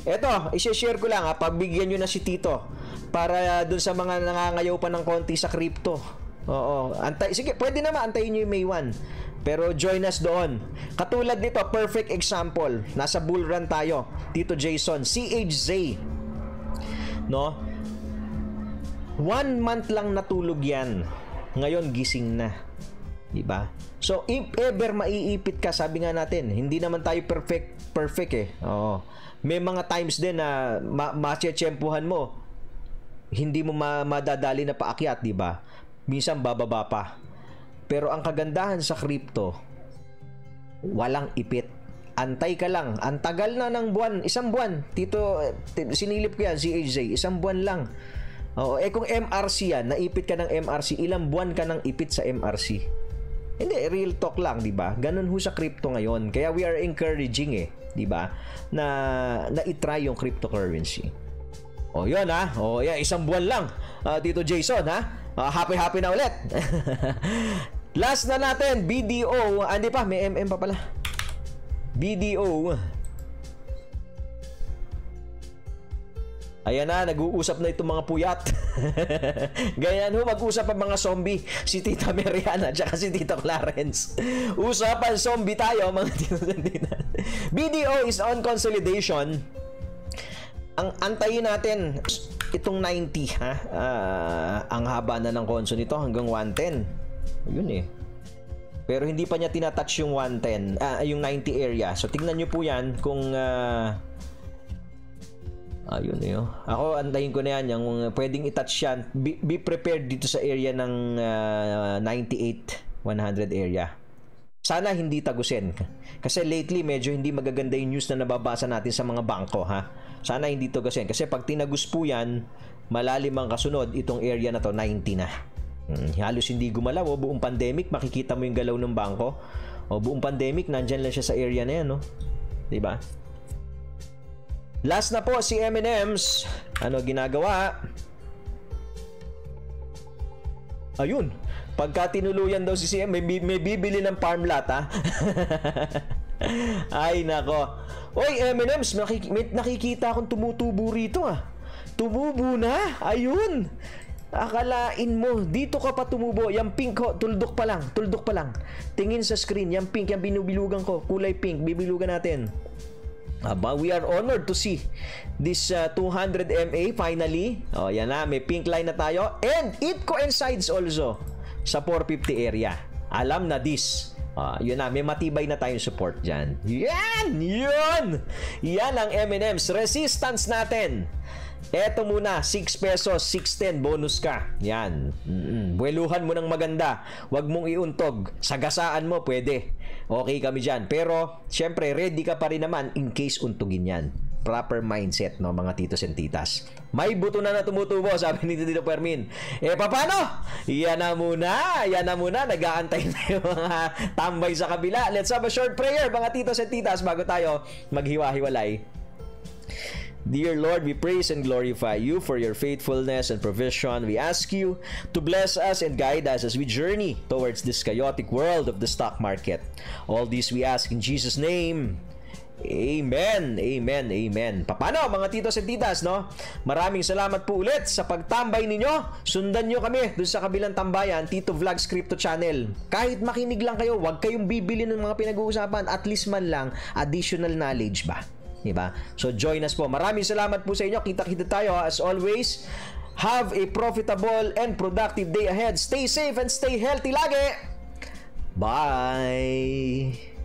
Ito, isi-share ko lang ha. Pagbigyan nyo na si Tito para dun sa mga nangangayaw pa ng konti sa crypto. Oo. Antay, sige, pwede naman antayin niyo yung May 1. Pero join us doon. Katulad nito, perfect example. Nasa bull run tayo. Tito Jason, CHZ. No? One month lang natulog yan. Ngayon, gising na. Diba? So, if ever maiipit ka, sabi nga natin, hindi naman tayo perfect, perfect eh. Oo. May mga times din na ma- ma- mo hindi mo ma- madadali na paakyat, di ba? Minsan bababa pa. Pero ang kagandahan sa crypto, walang ipit. Antay ka lang. Ang tagal na ng buwan, isang buwan. Tito, sinilip ko yan, si AJ, isang buwan lang. Oo, eh kung MRC yan, naipit ka ng MRC, ilang buwan ka nang ipit sa MRC? Hindi, real talk lang, 'di ba? Ganun ho sa crypto ngayon. Kaya we are encouraging eh, 'di ba? Na na i-try yung cryptocurrency. Oh, yun ha. O oh, yan, isang buwan lang. Uh, Tito Jason ha. Uh, happy-happy na ulit. <laughs> Last na natin, BDO. Ah, hindi pa, may MM pa pala. BDO. Ayan na, nag-uusap na itong mga puyat. <laughs> Ganyan ho, mag-usap ang mga zombie. Si Tita Mariana, at si Tita Clarence. Usapan zombie tayo, mga <laughs> tita BDO is on consolidation ang antayin natin itong 90 ha uh, ang haba na ng konso nito hanggang 110 yun eh pero hindi pa niya tinatouch yung 110 uh, ah, yung 90 area so tingnan niyo po yan kung uh, ayun eh oh. ako antayin ko na yan yung pwedeng i-touch yan be, be prepared dito sa area ng uh, 98 100 area sana hindi tagusin kasi lately medyo hindi magaganda yung news na nababasa natin sa mga bangko ha sana hindi to kasi. Pag tinagus po yan, malalim ang kasunod, itong area na to, 90 na. Hmm, halos hindi gumalaw. O, buong pandemic, makikita mo yung galaw ng bangko. O, buong pandemic, nandyan lang siya sa area na yan. No? ba? Last na po, si M&M's. Ano ginagawa? Ayun. Pagka tinuluyan daw si CM, may, may bibili ng farm lot, ha? <laughs> Ay, nako. Oy, M&M's, may nakikita akong tumutubo rito ah. Tumubo na? Ayun. Akalain mo, dito ka pa tumubo. Yung pink ko, tuldok pa lang. Tuldok pa lang. Tingin sa screen, yung pink, yung binubilugan ko. Kulay pink, bibilugan natin. Aba, we are honored to see this uh, 200 MA finally. Oh, yan na, may pink line na tayo. And it coincides also sa 450 area. Alam na this Uh, yun na, may matibay na tayong support dyan. Yan! Yun! Yan ang M&M's. Resistance natin. Eto muna, 6 pesos, 610, bonus ka. Yan. Mm-mm. Buweluhan mo ng maganda. Huwag mong iuntog. Sagasaan mo, pwede. Okay kami dyan. Pero, syempre, ready ka pa rin naman in case untugin yan proper mindset no mga titos and titas. May buto na na tumutubo, sabi ni Tito Permin. Eh paano? Yan na muna, yan na muna, nag-aantay na yung mga tambay sa kabila. Let's have a short prayer mga titos and titas bago tayo maghiwa-hiwalay. Dear Lord, we praise and glorify you for your faithfulness and provision. We ask you to bless us and guide us as we journey towards this chaotic world of the stock market. All this we ask in Jesus' name. Amen, amen, amen. Paano mga titos at titas, no? Maraming salamat po ulit sa pagtambay ninyo. Sundan nyo kami dun sa kabilang tambayan, Tito Vlogs Crypto Channel. Kahit makinig lang kayo, wag kayong bibili ng mga pinag-uusapan. At least man lang, additional knowledge ba? Diba? So join us po. Maraming salamat po sa inyo. Kita-kita tayo as always. Have a profitable and productive day ahead. Stay safe and stay healthy lagi. Bye!